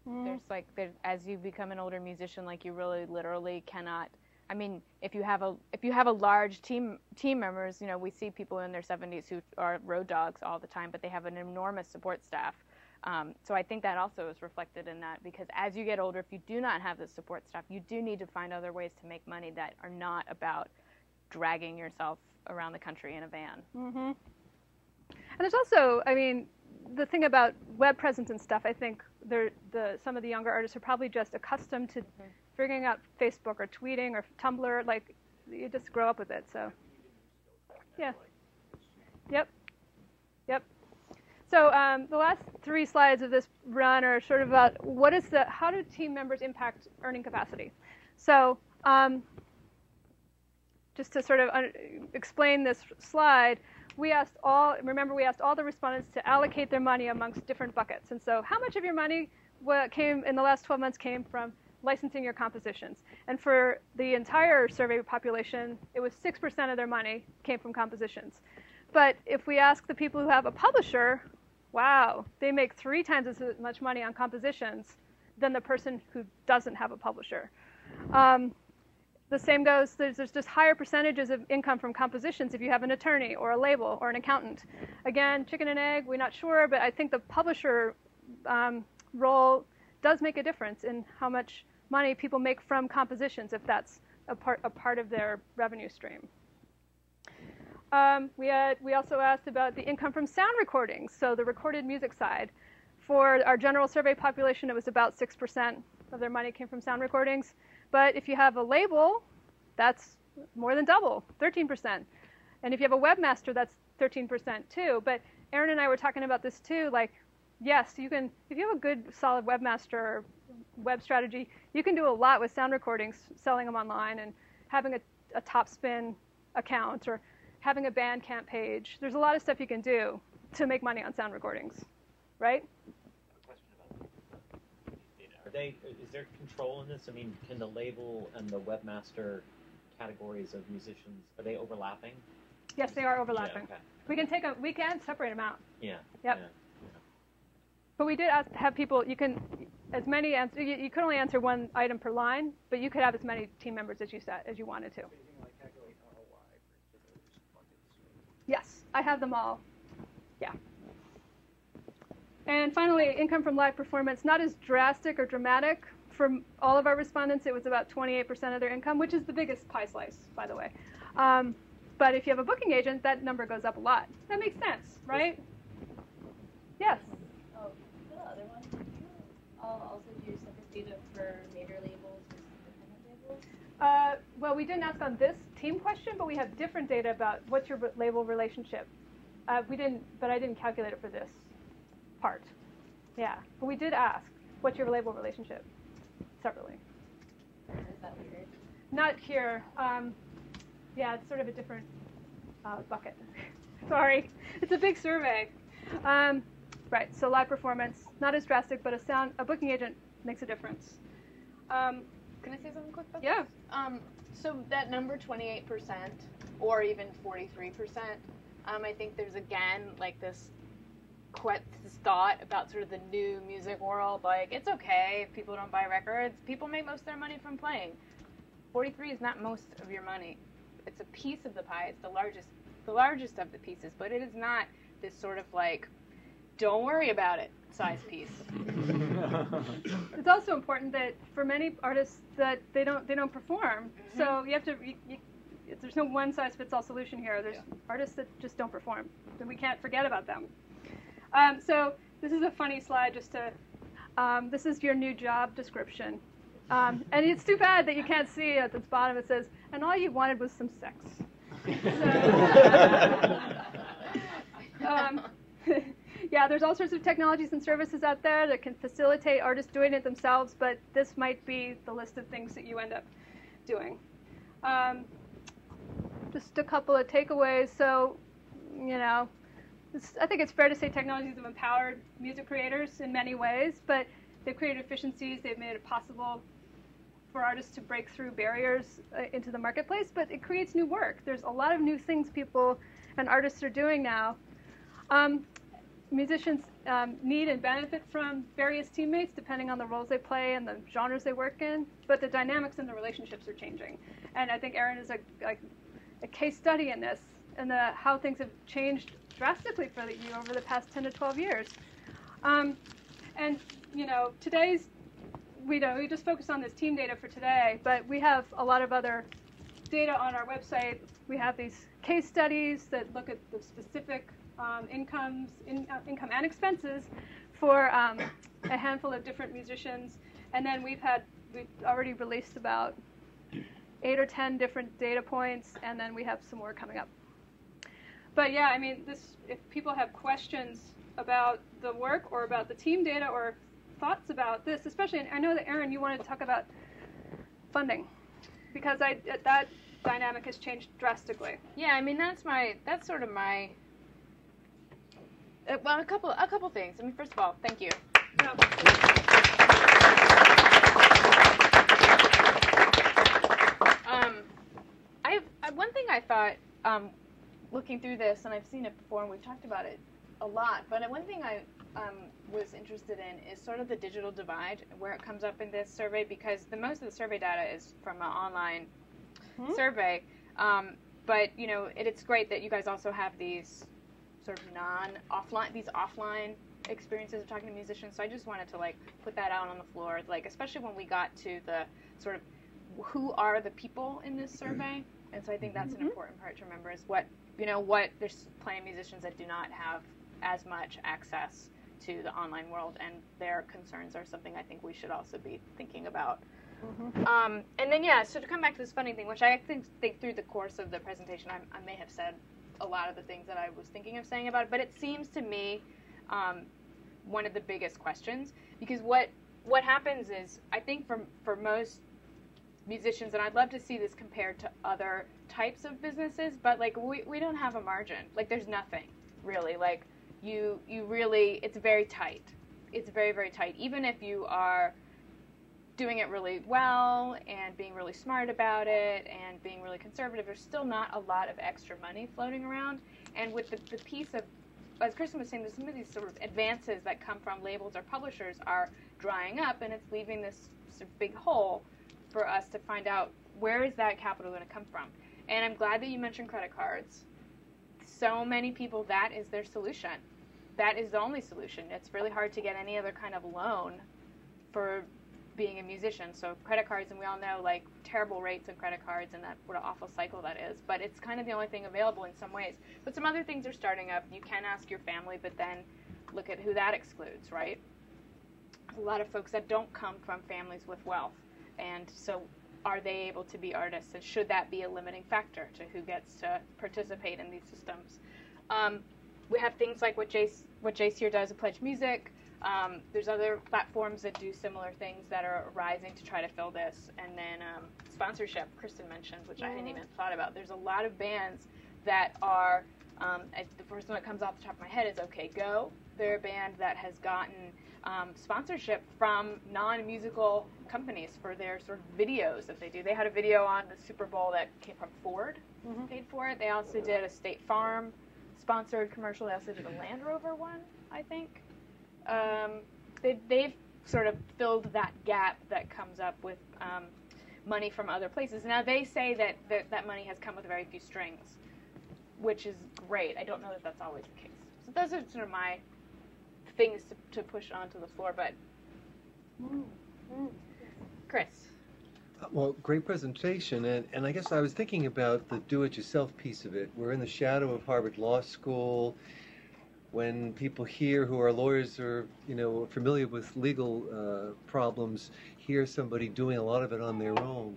There's like there, as you become an older musician, like you really literally cannot. I mean, if you have a if you have a large team team members, you know, we see people in their 70s who are road dogs all the time, but they have an enormous support staff. Um, so I think that also is reflected in that because as you get older, if you do not have the support stuff, you do need to find other ways to make money that are not about dragging yourself around the country in a van. hmm And there's also, I mean, the thing about web presence and stuff. I think the some of the younger artists are probably just accustomed to figuring out Facebook or tweeting or Tumblr. Like you just grow up with it. So yeah, yep, yep. So um, the last three slides of this run are sort of about what is the how do team members impact earning capacity. So um, just to sort of un- explain this slide, we asked all, remember we asked all the respondents to allocate their money amongst different buckets. And so how much of your money came in the last 12 months came from licensing your compositions? And for the entire survey population, it was 6% of their money came from compositions. But if we ask the people who have a publisher, wow, they make three times as much money on compositions than the person who doesn't have a publisher. Um, the same goes, there's, there's just higher percentages of income from compositions if you have an attorney or a label or an accountant. Again, chicken and egg, we're not sure, but I think the publisher um, role does make a difference in how much money people make from compositions if that's a part, a part of their revenue stream. Um, we, had, we also asked about the income from sound recordings, so the recorded music side. For our general survey population, it was about 6% of their money came from sound recordings. But if you have a label, that's more than double, 13%. And if you have a webmaster, that's 13% too. But Erin and I were talking about this too. Like, yes, you can, if you have a good, solid webmaster web strategy, you can do a lot with sound recordings, selling them online and having a, a Topspin account or having a Bandcamp page. There's a lot of stuff you can do to make money on sound recordings, right? question about data. Are they? Is there control in this? I mean, can the label and the webmaster categories of musicians are they overlapping? Yes, they are overlapping. Yeah, okay. We can take a, we can separate them out. Yeah. Yep. yeah. But we did ask, have people, you can, as many answer, you, you could only answer one item per line, but you could have as many team members as you said, as you wanted to. So you can like calculate ROI for each of those buckets. Yes, I have them all. Yeah. And finally, income from live performance, not as drastic or dramatic. For all of our respondents, it was about 28% of their income, which is the biggest pie slice, by the way. Um, but if you have a booking agent, that number goes up a lot. That makes sense, right? Yes. Oh, the other one, did you all also do separate data for major labels versus independent labels? Uh, well, we didn't ask on this team question, but we have different data about what's your label relationship. Uh, we didn't, but I didn't calculate it for this part. Yeah, but we did ask, what's your label relationship, separately. Is that weird? Not here. Um, yeah, it's sort of a different uh, bucket. *laughs* Sorry, it's a big survey. Um, right, so live performance, not as drastic, but a sound, a booking agent makes a difference. Um, Can I say something quick about Yeah. this? Um, so that number 28% or even 43%, um, I think there's again like this, this thought about sort of the new music world. Like, it's okay if people don't buy records. People make most of their money from playing. 43 is not most of your money. It's a piece of the pie. It's the largest, the largest of the pieces, but it is not this sort of like, don't worry about it size piece. *laughs* It's also important that for many artists that they don't they don't perform. Mm-hmm. So you have to. You, you, there's no one size fits all solution here. There's artists that just don't perform, and we can't forget about them. Um, so this is a funny slide. Just to um, this is your new job description, um, and it's too bad that you can't see at the bottom. It says, "And all you wanted was some sex." *laughs* So, *laughs* um, yeah, there's all sorts of technologies and services out there that can facilitate artists doing it themselves, but this might be the list of things that you end up doing. Um, just a couple of takeaways. So, you know, I think it's fair to say technologies have empowered music creators in many ways, but they've created efficiencies, they've made it possible for artists to break through barriers uh, into the marketplace, but it creates new work. There's a lot of new things people and artists are doing now. Um, musicians um, need and benefit from various teammates depending on the roles they play and the genres they work in, but the dynamics and the relationships are changing. And I think Erin is a, a, a case study in this and the, how things have changed drastically for you over the past 10 to 12 years. Um, and, you know, today's, we, know, we just focus on this team data for today, but we have a lot of other data on our website. We have these case studies that look at the specific um, incomes, in, uh, income and expenses for um, a handful of different musicians. And then we've had, we've already released about eight or ten different data points, and then we have some more coming up. But yeah, I mean, this, if people have questions about the work or about the team data or thoughts about this, especially, and I know that Erin, you wanted to talk about funding because I, that dynamic has changed drastically. Yeah, I mean that's my that's sort of my uh, well a couple a couple things. I mean first of all, thank you. Um, I've uh, one thing I thought um, looking through this, and I've seen it before, and we've talked about it a lot. But one thing I um, was interested in is sort of the digital divide, where it comes up in this survey, because the most of the survey data is from an online survey. Um, but you know, it, it's great that you guys also have these sort of non-offline, these offline experiences of talking to musicians. So I just wanted to like put that out on the floor, like especially when we got to the sort of who are the people in this survey. And so I think that's an important part to remember is what you know what there's plenty of musicians that do not have as much access to the online world, and their concerns are something I think we should also be thinking about. Um, and then yeah, so to come back to this funding thing, which I think, think through the course of the presentation, I, I may have said a lot of the things that I was thinking of saying about it, but it seems to me um, one of the biggest questions because what what happens is I think for for most musicians, and I'd love to see this compared to other types of businesses, but like we, we don't have a margin. Like there's nothing really. Like you you really it's very tight. It's very very tight. Even if you are doing it really well and being really smart about it and being really conservative, there's still not a lot of extra money floating around. And with the, the piece of, as Kristin was saying, there's some of these sort of advances that come from labels or publishers are drying up, and it's leaving this sort of big hole for us to find out where is that capital going to come from. And I'm glad that you mentioned credit cards. So many people, that is their solution. That is the only solution. It's really hard to get any other kind of loan for being a musician. So credit cards, and we all know like terrible rates on credit cards, and that what an awful cycle that is. But it's kind of the only thing available in some ways. But some other things are starting up. You can ask your family, but then look at who that excludes, right? A lot of folks that don't come from families with wealth, and so are they able to be artists? And should that be a limiting factor to who gets to participate in these systems? Um, we have things like what Jace what Jace here does at Pledge Music. Um, there's other platforms that do similar things that are rising to try to fill this. And then um, sponsorship, Kristin mentioned, which I hadn't even thought about. There's a lot of bands that are, um, the first one that comes off the top of my head is OK Go. They're a band that has gotten um, sponsorship from non-musical companies for their sort of videos that they do. They had a video on the Super Bowl that came from Ford, Mhm. paid for it. They also did a State Farm sponsored commercial. They also did a Land Rover one, I think. Um, they, they've sort of filled that gap that comes up with um, money from other places. Now they say that, that that money has come with very few strings, which is great. I don't know that that's always the case. So those are sort of my things to, to push onto the floor. But Chris, Well, great presentation, and, and I guess I was thinking about the do-it-yourself piece of it. We're in the shadow of Harvard Law School. When people here who are lawyers or you know familiar with legal uh, problems hear somebody doing a lot of it on their own,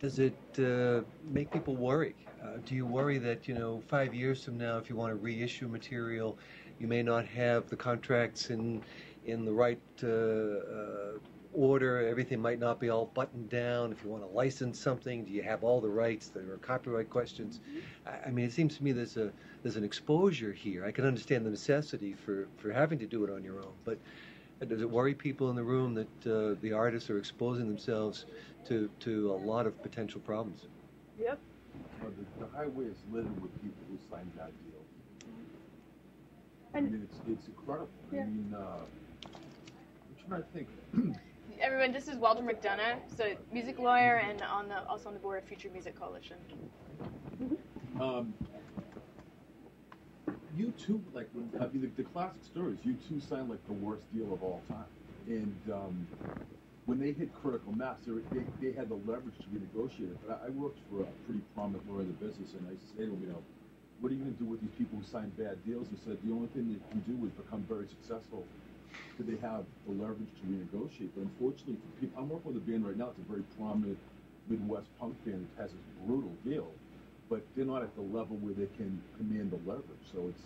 does it uh, make people worry? Uh, do you worry that you know five years from now, if you want to reissue material, you may not have the contracts in in the right uh, uh, order. Everything might not be all buttoned down. If you want to license something, do you have all the rights? There are copyright questions. I, I mean, it seems to me there's a there's an exposure here. I can understand the necessity for, for having to do it on your own, but does it worry people in the room that uh, the artists are exposing themselves to to a lot of potential problems? Yep. Well, the, the highway is littered with people who sign bad deals. I And- mean, it's, it's incredible. Yeah. I mean, uh, I'm trying to think. *clears throat* everyone, this is Walter McDonough, so music lawyer and on the also on the board of Future Music Coalition. Um, U2, like, when, I mean, the, the classic stories, you two signed like the worst deal of all time. And um, when they hit critical mass, they, they, they had the leverage to renegotiate it. But I, I worked for a pretty prominent lawyer in the business, and I used to him, you know, what are you going to do with these people who signed bad deals? He said, the only thing they can do is become very successful. Do they have the leverage to renegotiate? But unfortunately, for people, I'm working with a band right now. It's a very prominent Midwest punk band that has this brutal deal but they're not at the level where they can command the leverage. So it's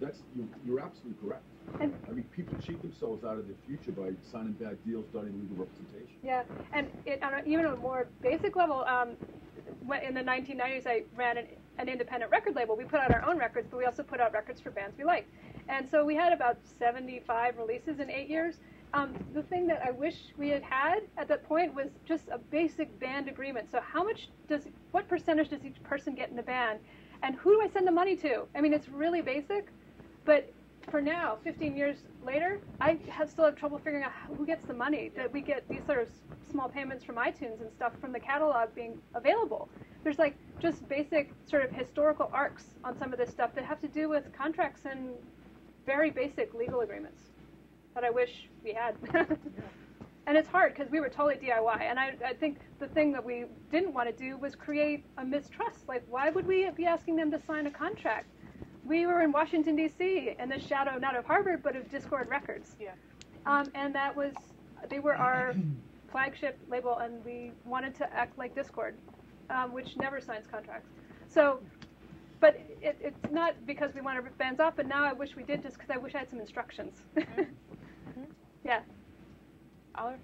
that's you're, you're absolutely correct. And- I mean, people cheat themselves out of their future by signing bad deals, starting legal representation. Yeah, and it, on a, even on a more basic level, um, in the 1990s, I ran an, an independent record label. We put out our own records, but we also put out records for bands we liked. And so we had about 75 releases in eight years. Um, the thing that I wish we had had at that point was just a basic band agreement. So how much does, what percentage does each person get in the band, and who do I send the money to? I mean, it's really basic, but for now, 15 years later, I have still have trouble figuring out who gets the money. That we get these sort of small payments from iTunes and stuff from the catalog being available. There's like just basic sort of historical arcs on some of this stuff that have to do with contracts and very basic legal agreements that I wish we had. *laughs* and it's hard because we were totally DIY. And I, I think the thing that we didn't want to do was create a mistrust. Like, why would we be asking them to sign a contract? We were in Washington, D.C., in the shadow not of Harvard, but of Dischord Records. Yeah. Um, and that was, they were our *clears throat* flagship label, and we wanted to act like Dischord, um, which never signs contracts. So, but it, it's not because we want to rip bands off, but now I wish we did just because I wish I had some instructions. *laughs* yeah. Oliver?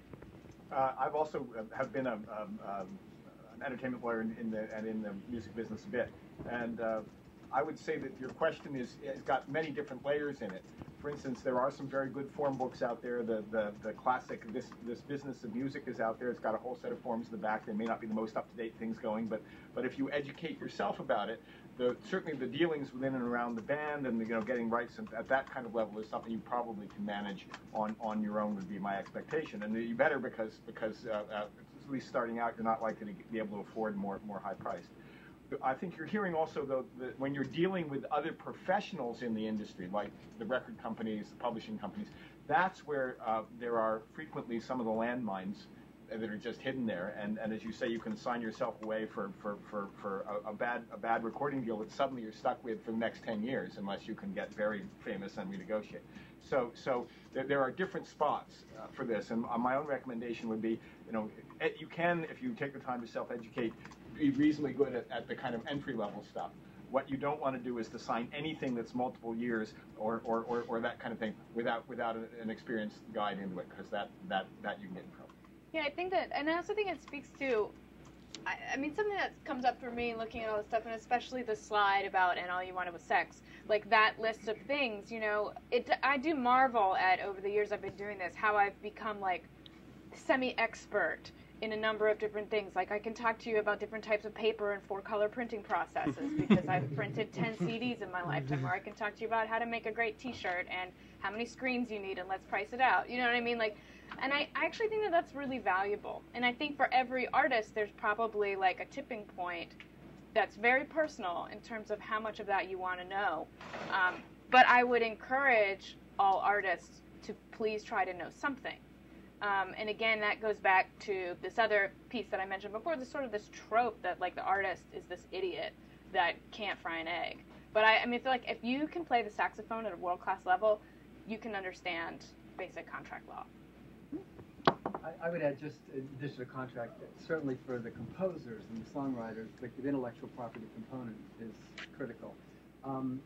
Uh, I've also uh, have been a, um, um, an entertainment lawyer in, in the and in the music business a bit, and uh, I would say that your question is has got many different layers in it. For instance, there are some very good form books out there. The, the, the classic this this business of music is out there. It's got a whole set of forms in the back. They may not be the most up to date things going, but but if you educate yourself about it, the certainly the dealings within and around the band and the, you know getting rights at that kind of level is something you probably can manage on on your own would be my expectation. And you better because because uh, uh, at least starting out, you're not likely to be able to afford more more high priced. I think you're hearing also though that when you're dealing with other professionals in the industry, like the record companies, the publishing companies, that's where uh, there are frequently some of the landmines that are just hidden there. And, and as you say, you can sign yourself away for, for, for, for a, a bad a bad recording deal that suddenly you're stuck with for the next 10 years unless you can get very famous and renegotiate. So so there, there are different spots uh, for this. And uh, my own recommendation would be, you know, you can if you take the time to self-educate be reasonably good at, at the kind of entry level stuff. What you don't want to do is to sign anything that's multiple years or, or, or, or that kind of thing without without an experienced guide into it, because that, that, that you can get in. Yeah, I think that, and I also think it speaks to I, I mean, something that comes up for me looking at all this stuff, and especially the slide about "and all you wanted was sex," like that list of things. You know, it. I do marvel at over the years I've been doing this how I've become like semi-expert in a number of different things. Like I can talk to you about different types of paper and four-color printing processes *laughs* because I've printed 10 CDs in my lifetime. Or I can talk to you about how to make a great T-shirt and how many screens you need and let's price it out. You know what I mean? Like, and I, actually think that that's really valuable. And I think for every artist, there's probably like a tipping point that's very personal in terms of how much of that you want to know. Um, but I would encourage all artists to please try to know something. Um, and again, that goes back to this other piece that I mentioned before, this sort of this trope that like the artist is this idiot that can't fry an egg. But I, I mean, feel like if you can play the saxophone at a world class level, you can understand basic contract law. I, I would add just in addition to contract, certainly for the composers and the songwriters, like the intellectual property component is critical. Um,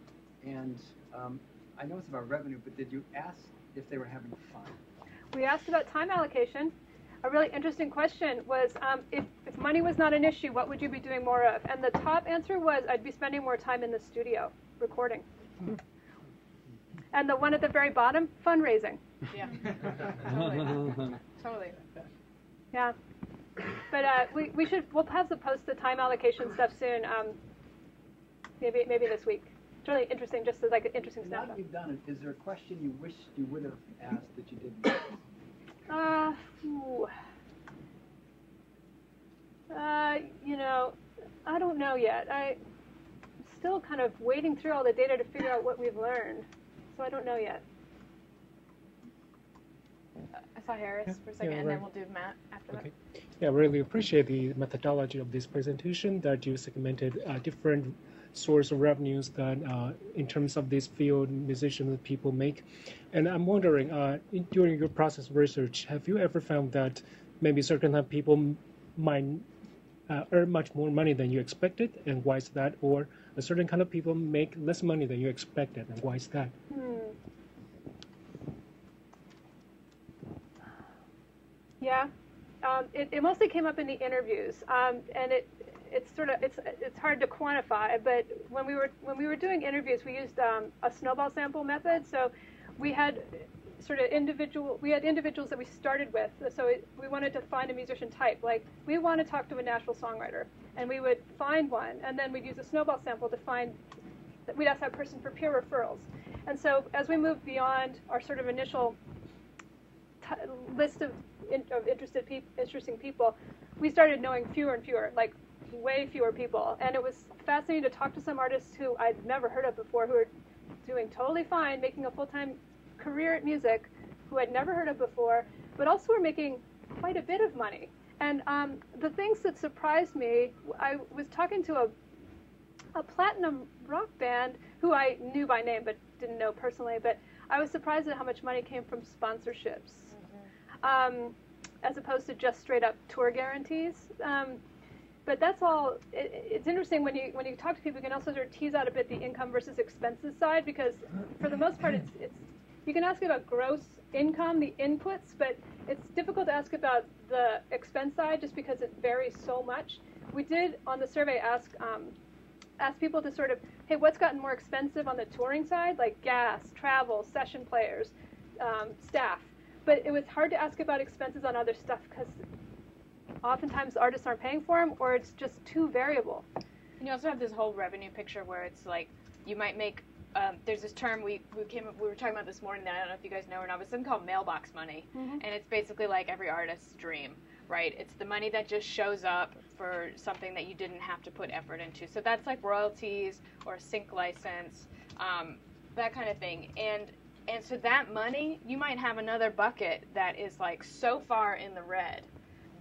and um, I know it's about revenue, but did you ask if they were having fun? We asked about time allocation. A really interesting question was um, if, if money was not an issue, what would you be doing more of? And the top answer was I'd be spending more time in the studio recording. And the one at the very bottom, fundraising. Yeah. *laughs* totally. Yeah. But uh, we, we should we'll have to post the time allocation stuff soon. Um, maybe maybe this week. It's really interesting, just as like an interesting Now snapshot. that you've done it, is there a question you wish you would have asked that you didn't? Uh, ooh. uh, you know, I don't know yet. I, I'm still kind of wading through all the data to figure out what we've learned. So I don't know yet. Saw Harris for a second, Yeah, and then we'll do Matt after Okay. Yeah, really appreciate the methodology of this presentation that you segmented uh, different source of revenues that uh, in terms of this field musicians that people make. And I'm wondering, uh, in, during your process of research, have you ever found that maybe certain people might uh, earn much more money than you expected, and why is that? Or a certain kind of people make less money than you expected, and why is that? Hmm. Yeah, um, it, it mostly came up in the interviews, um, and it it's sort of it's it's hard to quantify. But when we were when we were doing interviews, we used um, a snowball sample method. So we had sort of individual we had individuals that we started with. So it, we wanted to find a musician type. Like we want to talk to a Nashville songwriter, and we would find one, and then we'd use a snowball sample to find we'd ask that person for peer referrals. And so as we moved beyond our sort of initial list of, in, of interested peop interesting people, we started knowing fewer and fewer, like way fewer people. And it was fascinating to talk to some artists who I'd never heard of before, who were doing totally fine, making a full-time career at music, who I'd never heard of before, but also were making quite a bit of money. And um, the things that surprised me, I was talking to a a platinum rock band who I knew by name but didn't know personally. But I was surprised at how much money came from sponsorships, um, as opposed to just straight up tour guarantees. Um, but that's all. It, it's interesting when you when you talk to people, you can also sort of tease out a bit the income versus expenses side because for the most part, it's it's you can ask about gross income, the inputs, but it's difficult to ask about the expense side just because it varies so much. We did on the survey ask um, ask people to sort of, hey, what's gotten more expensive on the touring side, like gas, travel, session players, um, staff. But it was hard to ask about expenses on other stuff because oftentimes artists aren't paying for them or it's just too variable. And you also have this whole revenue picture where it's like you might make. Um, there's this term we we came we were talking about this morning that I don't know if you guys know or not. But it's something called mailbox money, Mhm. and it's basically like every artist's dream, right? It's the money that just shows up for something that you didn't have to put effort into. So that's like royalties or a sync license, um, that kind of thing. And and so that money, you might have another bucket that is like so far in the red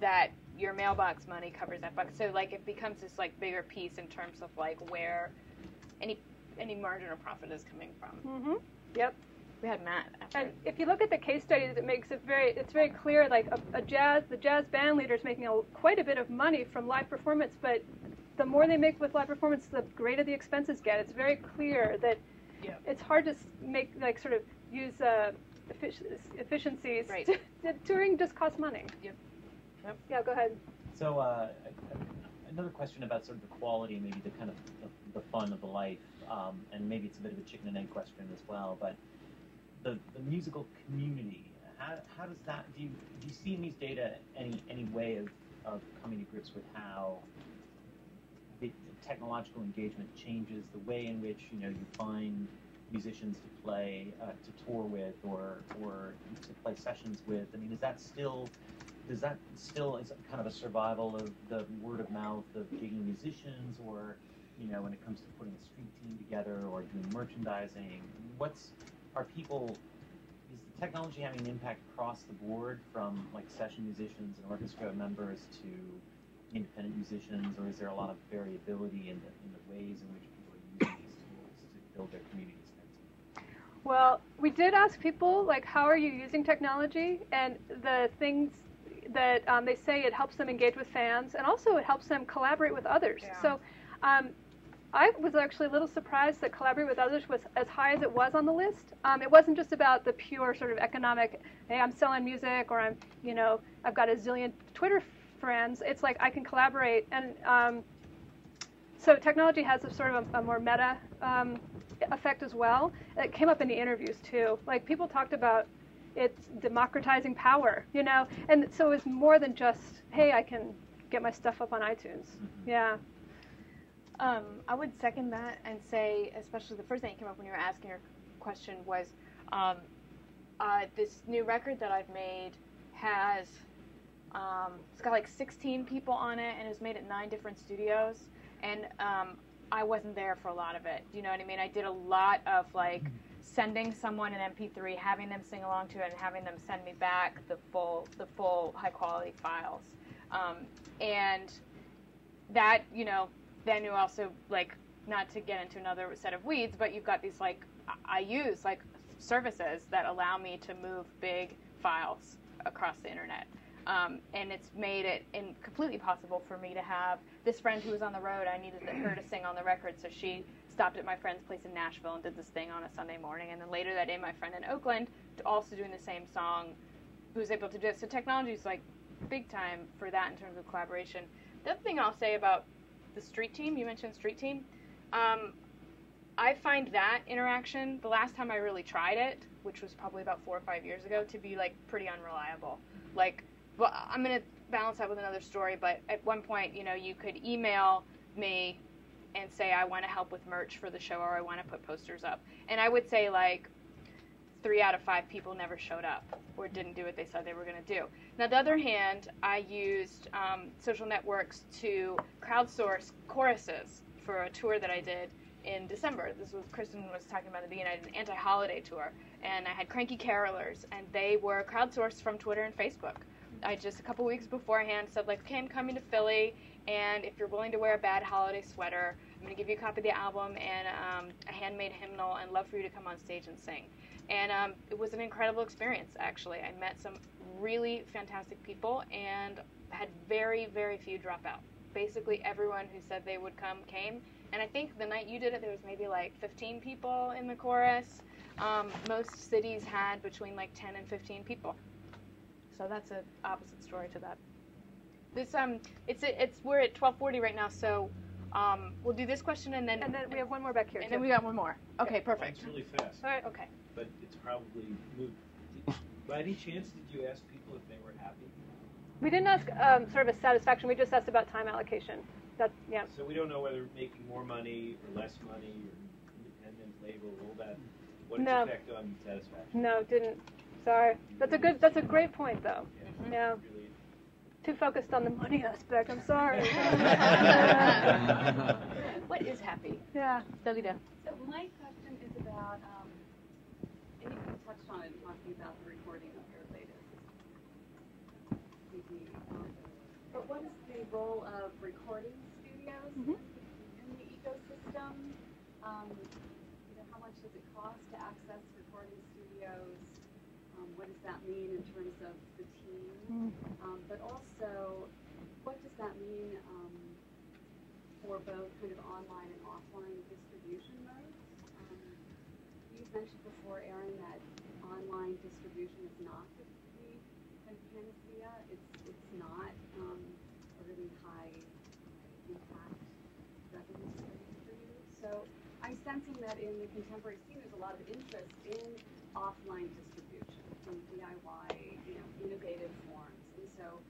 that your mailbox money covers that bucket. So like it becomes this like bigger piece in terms of like where any any margin or profit is coming from. Mm-hmm. Yep. We had Matt. After. And if you look at the case studies, it makes it very it's very clear. Like a, a jazz, the jazz band leader is making a, quite a bit of money from live performance, but the more they make with live performance, the greater the expenses get. It's very clear that Yeah. it's hard to make like sort of use uh, effic- efficiencies. Right. touring just costs money. Yep. Yep. Yeah. Go ahead. So uh, another question about sort of the quality, maybe the kind of the, the fun of the life, um, and maybe it's a bit of a chicken and egg question as well. But the the musical community, how, how does that do you do you see in these data any any way of, of coming to grips with how the technological engagement changes the way in which you know you find musicians to play uh, to tour with or or to play sessions with? I mean, is that still does that still is kind of a survival of the word of mouth of gigging musicians, or you know, when it comes to putting a street team together or doing merchandising, what's are people is the technology having an impact across the board from like session musicians and orchestra members to independent musicians, or is there a lot of variability in the, in the ways in which people are using these tools to build their communities? Well, we did ask people like, how are you using technology, and the things that um, they say it helps them engage with fans, and also it helps them collaborate with others. Yeah. So. Um, I was actually a little surprised that collaborate with others was as high as it was on the list. Um, it wasn't just about the pure sort of economic, hey, I'm selling music, or I'm, you know, I've got a zillion Twitter friends. It's like I can collaborate, and um, so technology has a sort of a, a more meta um, effect as well. It came up in the interviews too. Like people talked about it's democratizing power, you know, and so it's more than just, hey, I can get my stuff up on iTunes. Yeah. Um, I would second that and say, especially the first thing that came up when you were asking your question was, um, uh, this new record that I've made has, um, it's got like 16 people on it and it's made at nine different studios. And um, I wasn't there for a lot of it. Do you know what I mean? I did a lot of like sending someone an MP3, having them sing along to it, and having them send me back the full, the full high quality files. Um, and that, you know, then you also like not to get into another set of weeds, but you've got these like I use like services that allow me to move big files across the internet. Um, and it's made it in completely possible for me to have this friend who was on the road. I needed her to sing on the record, so she stopped at my friend's place in Nashville and did this thing on a Sunday morning. And then later that day, my friend in Oakland, also doing the same song, who was able to do it. So technology is like big time for that in terms of collaboration. The other thing I'll say about the street team, you mentioned street team. Um, I find that interaction, the last time I really tried it, which was probably about four or five years ago, to be like pretty unreliable. Like, well, I'm gonna balance that with another story, but at one point, you know, you could email me and say I want to help with merch for the show or I want to put posters up, and I would say like three out of five people never showed up or didn't do what they said they were going to do. Now, the other hand, I used um, social networks to crowdsource choruses for a tour that I did in December. This was Kristin was talking about the beginning. I did an anti-holiday tour, and I had cranky carolers, and they were crowdsourced from Twitter and Facebook. I just a couple weeks beforehand said like, okay, I'm coming to Philly, and if you're willing to wear a bad holiday sweater, I'm to give you a copy of the album and um, a handmade hymnal, and love for you to come on stage and sing. And um, it was an incredible experience, actually. I met some really fantastic people and had very, very few drop out. Basically, everyone who said they would come came. And I think the night you did it, there was maybe like 15 people in the chorus. Um, most cities had between like 10 and 15 people. So that's an opposite story to that. This um, it's it's we're at 12:40 right now, so um, we'll do this question and then and then we have one more back here. And too. then we got one more. Okay, perfect. It's really fast. All right. Okay. But it's probably moved. By any chance, did you ask people if they were happy? We didn't ask um, sort of a satisfaction. We just asked about time allocation. That yeah. So we don't know whether making more money or less money or independent labor, all that, what its No. effect on satisfaction. No, didn't. Sorry. That's a good. That's a great point, though. Yeah. Really Too focused on the money aspect. I'm sorry. *laughs* what is happy? yeah. Dalida. So my question is about, um, and you kind of touched on it, talking about the recording of your latest CD. Um, but what is the role of recording studios Mhm. in the ecosystem? Um, that mean in terms of the team? Mm-hmm. Um, but also, what does that mean um, for both kind of online and offline distribution modes? Um, you mentioned before, Erin, that online distribution is not the kind of panacea. It's, it's not um, a really high impact revenue stream for you. So I'm sensing that in the contemporary scene, there's a lot of interest in offline distribution DIY, you know, innovative forms. And so,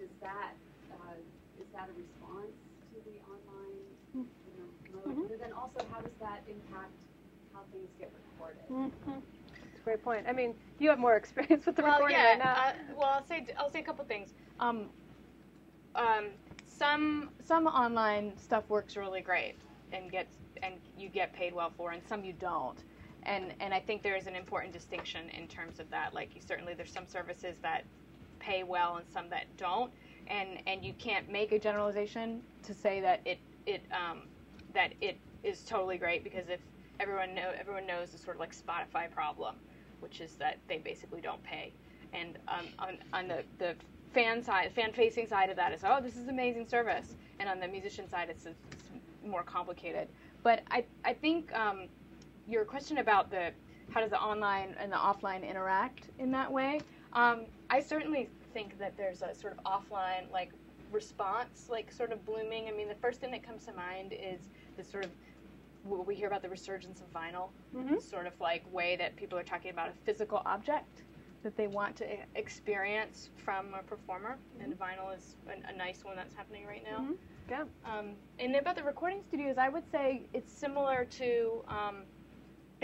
does that uh, is that a response to the online, you know, mode? Mhm. But then also, how does that impact how things get recorded? That's a great point. I mean, you have more *laughs* experience with the well, recording yeah, right now. Uh, well, I'll say I'll say a couple things. Um, um, some some online stuff works really great and gets and you get paid well for, and some you don't. And and I think there is an important distinction in terms of that. Like, you, certainly there's some services that pay well and some that don't, and and you can't make a generalization to say that it it um, that it is totally great because if everyone know everyone knows the sort of like Spotify problem, which is that they basically don't pay, and um, on on the the fan side, fan facing side of that is oh this is amazing service, and on the musician side it's, it's more complicated. But I I think um, your question about the how does the online and the offline interact in that way, um, I certainly think that there's a sort of offline like response like sort of blooming. I mean the first thing that comes to mind is the sort of what we hear about the resurgence of vinyl, Mhm. sort of like way that people are talking about a physical object that they want to experience from a performer, and vinyl is a, a nice one that's happening right now. Mhm. Yeah. Um, and about the recording studios, I would say it's similar to um,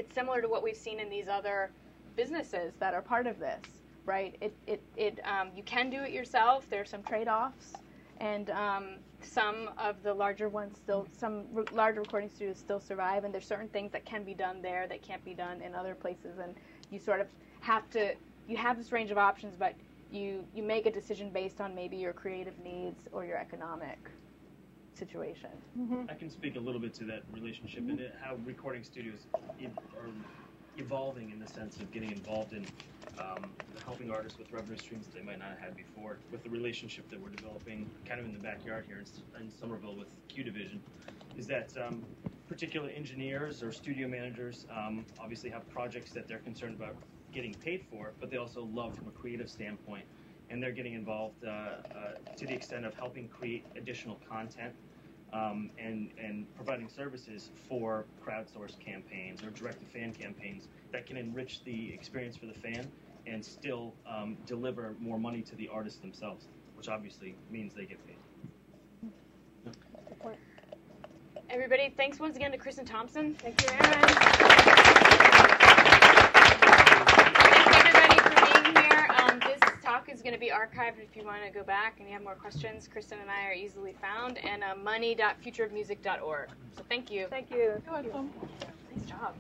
it's similar to what we've seen in these other businesses that are part of this, right? It it, it um, you can do it yourself. There are some trade-offs, and um, some of the larger ones still some re- larger recording studios still survive, and there's certain things that can be done there that can't be done in other places, and you sort of have to you have this range of options, but you you make a decision based on maybe your creative needs or your economic situation. I can speak a little bit to that relationship and how recording studios are evolving in the sense of getting involved in um, helping artists with revenue streams that they might not have had before. With the relationship that we're developing, kind of in the backyard here in, in Somerville with Q Division, is that um, particular engineers or studio managers um, obviously have projects that they're concerned about getting paid for, but they also love from a creative standpoint. And they're getting involved uh, uh, to the extent of helping create additional content um, and, and providing services for crowdsourced campaigns or direct-to-fan campaigns that can enrich the experience for the fan and still um, deliver more money to the artists themselves, which obviously means they get paid. Everybody, thanks once again to Kristin Thomson. Thank you, Erin. Is going to be archived if you want to go back and you have more questions. Kristin and I are easily found, and uh, money.futureofmusic.org. So thank you. Thank you. You're welcome. Nice job.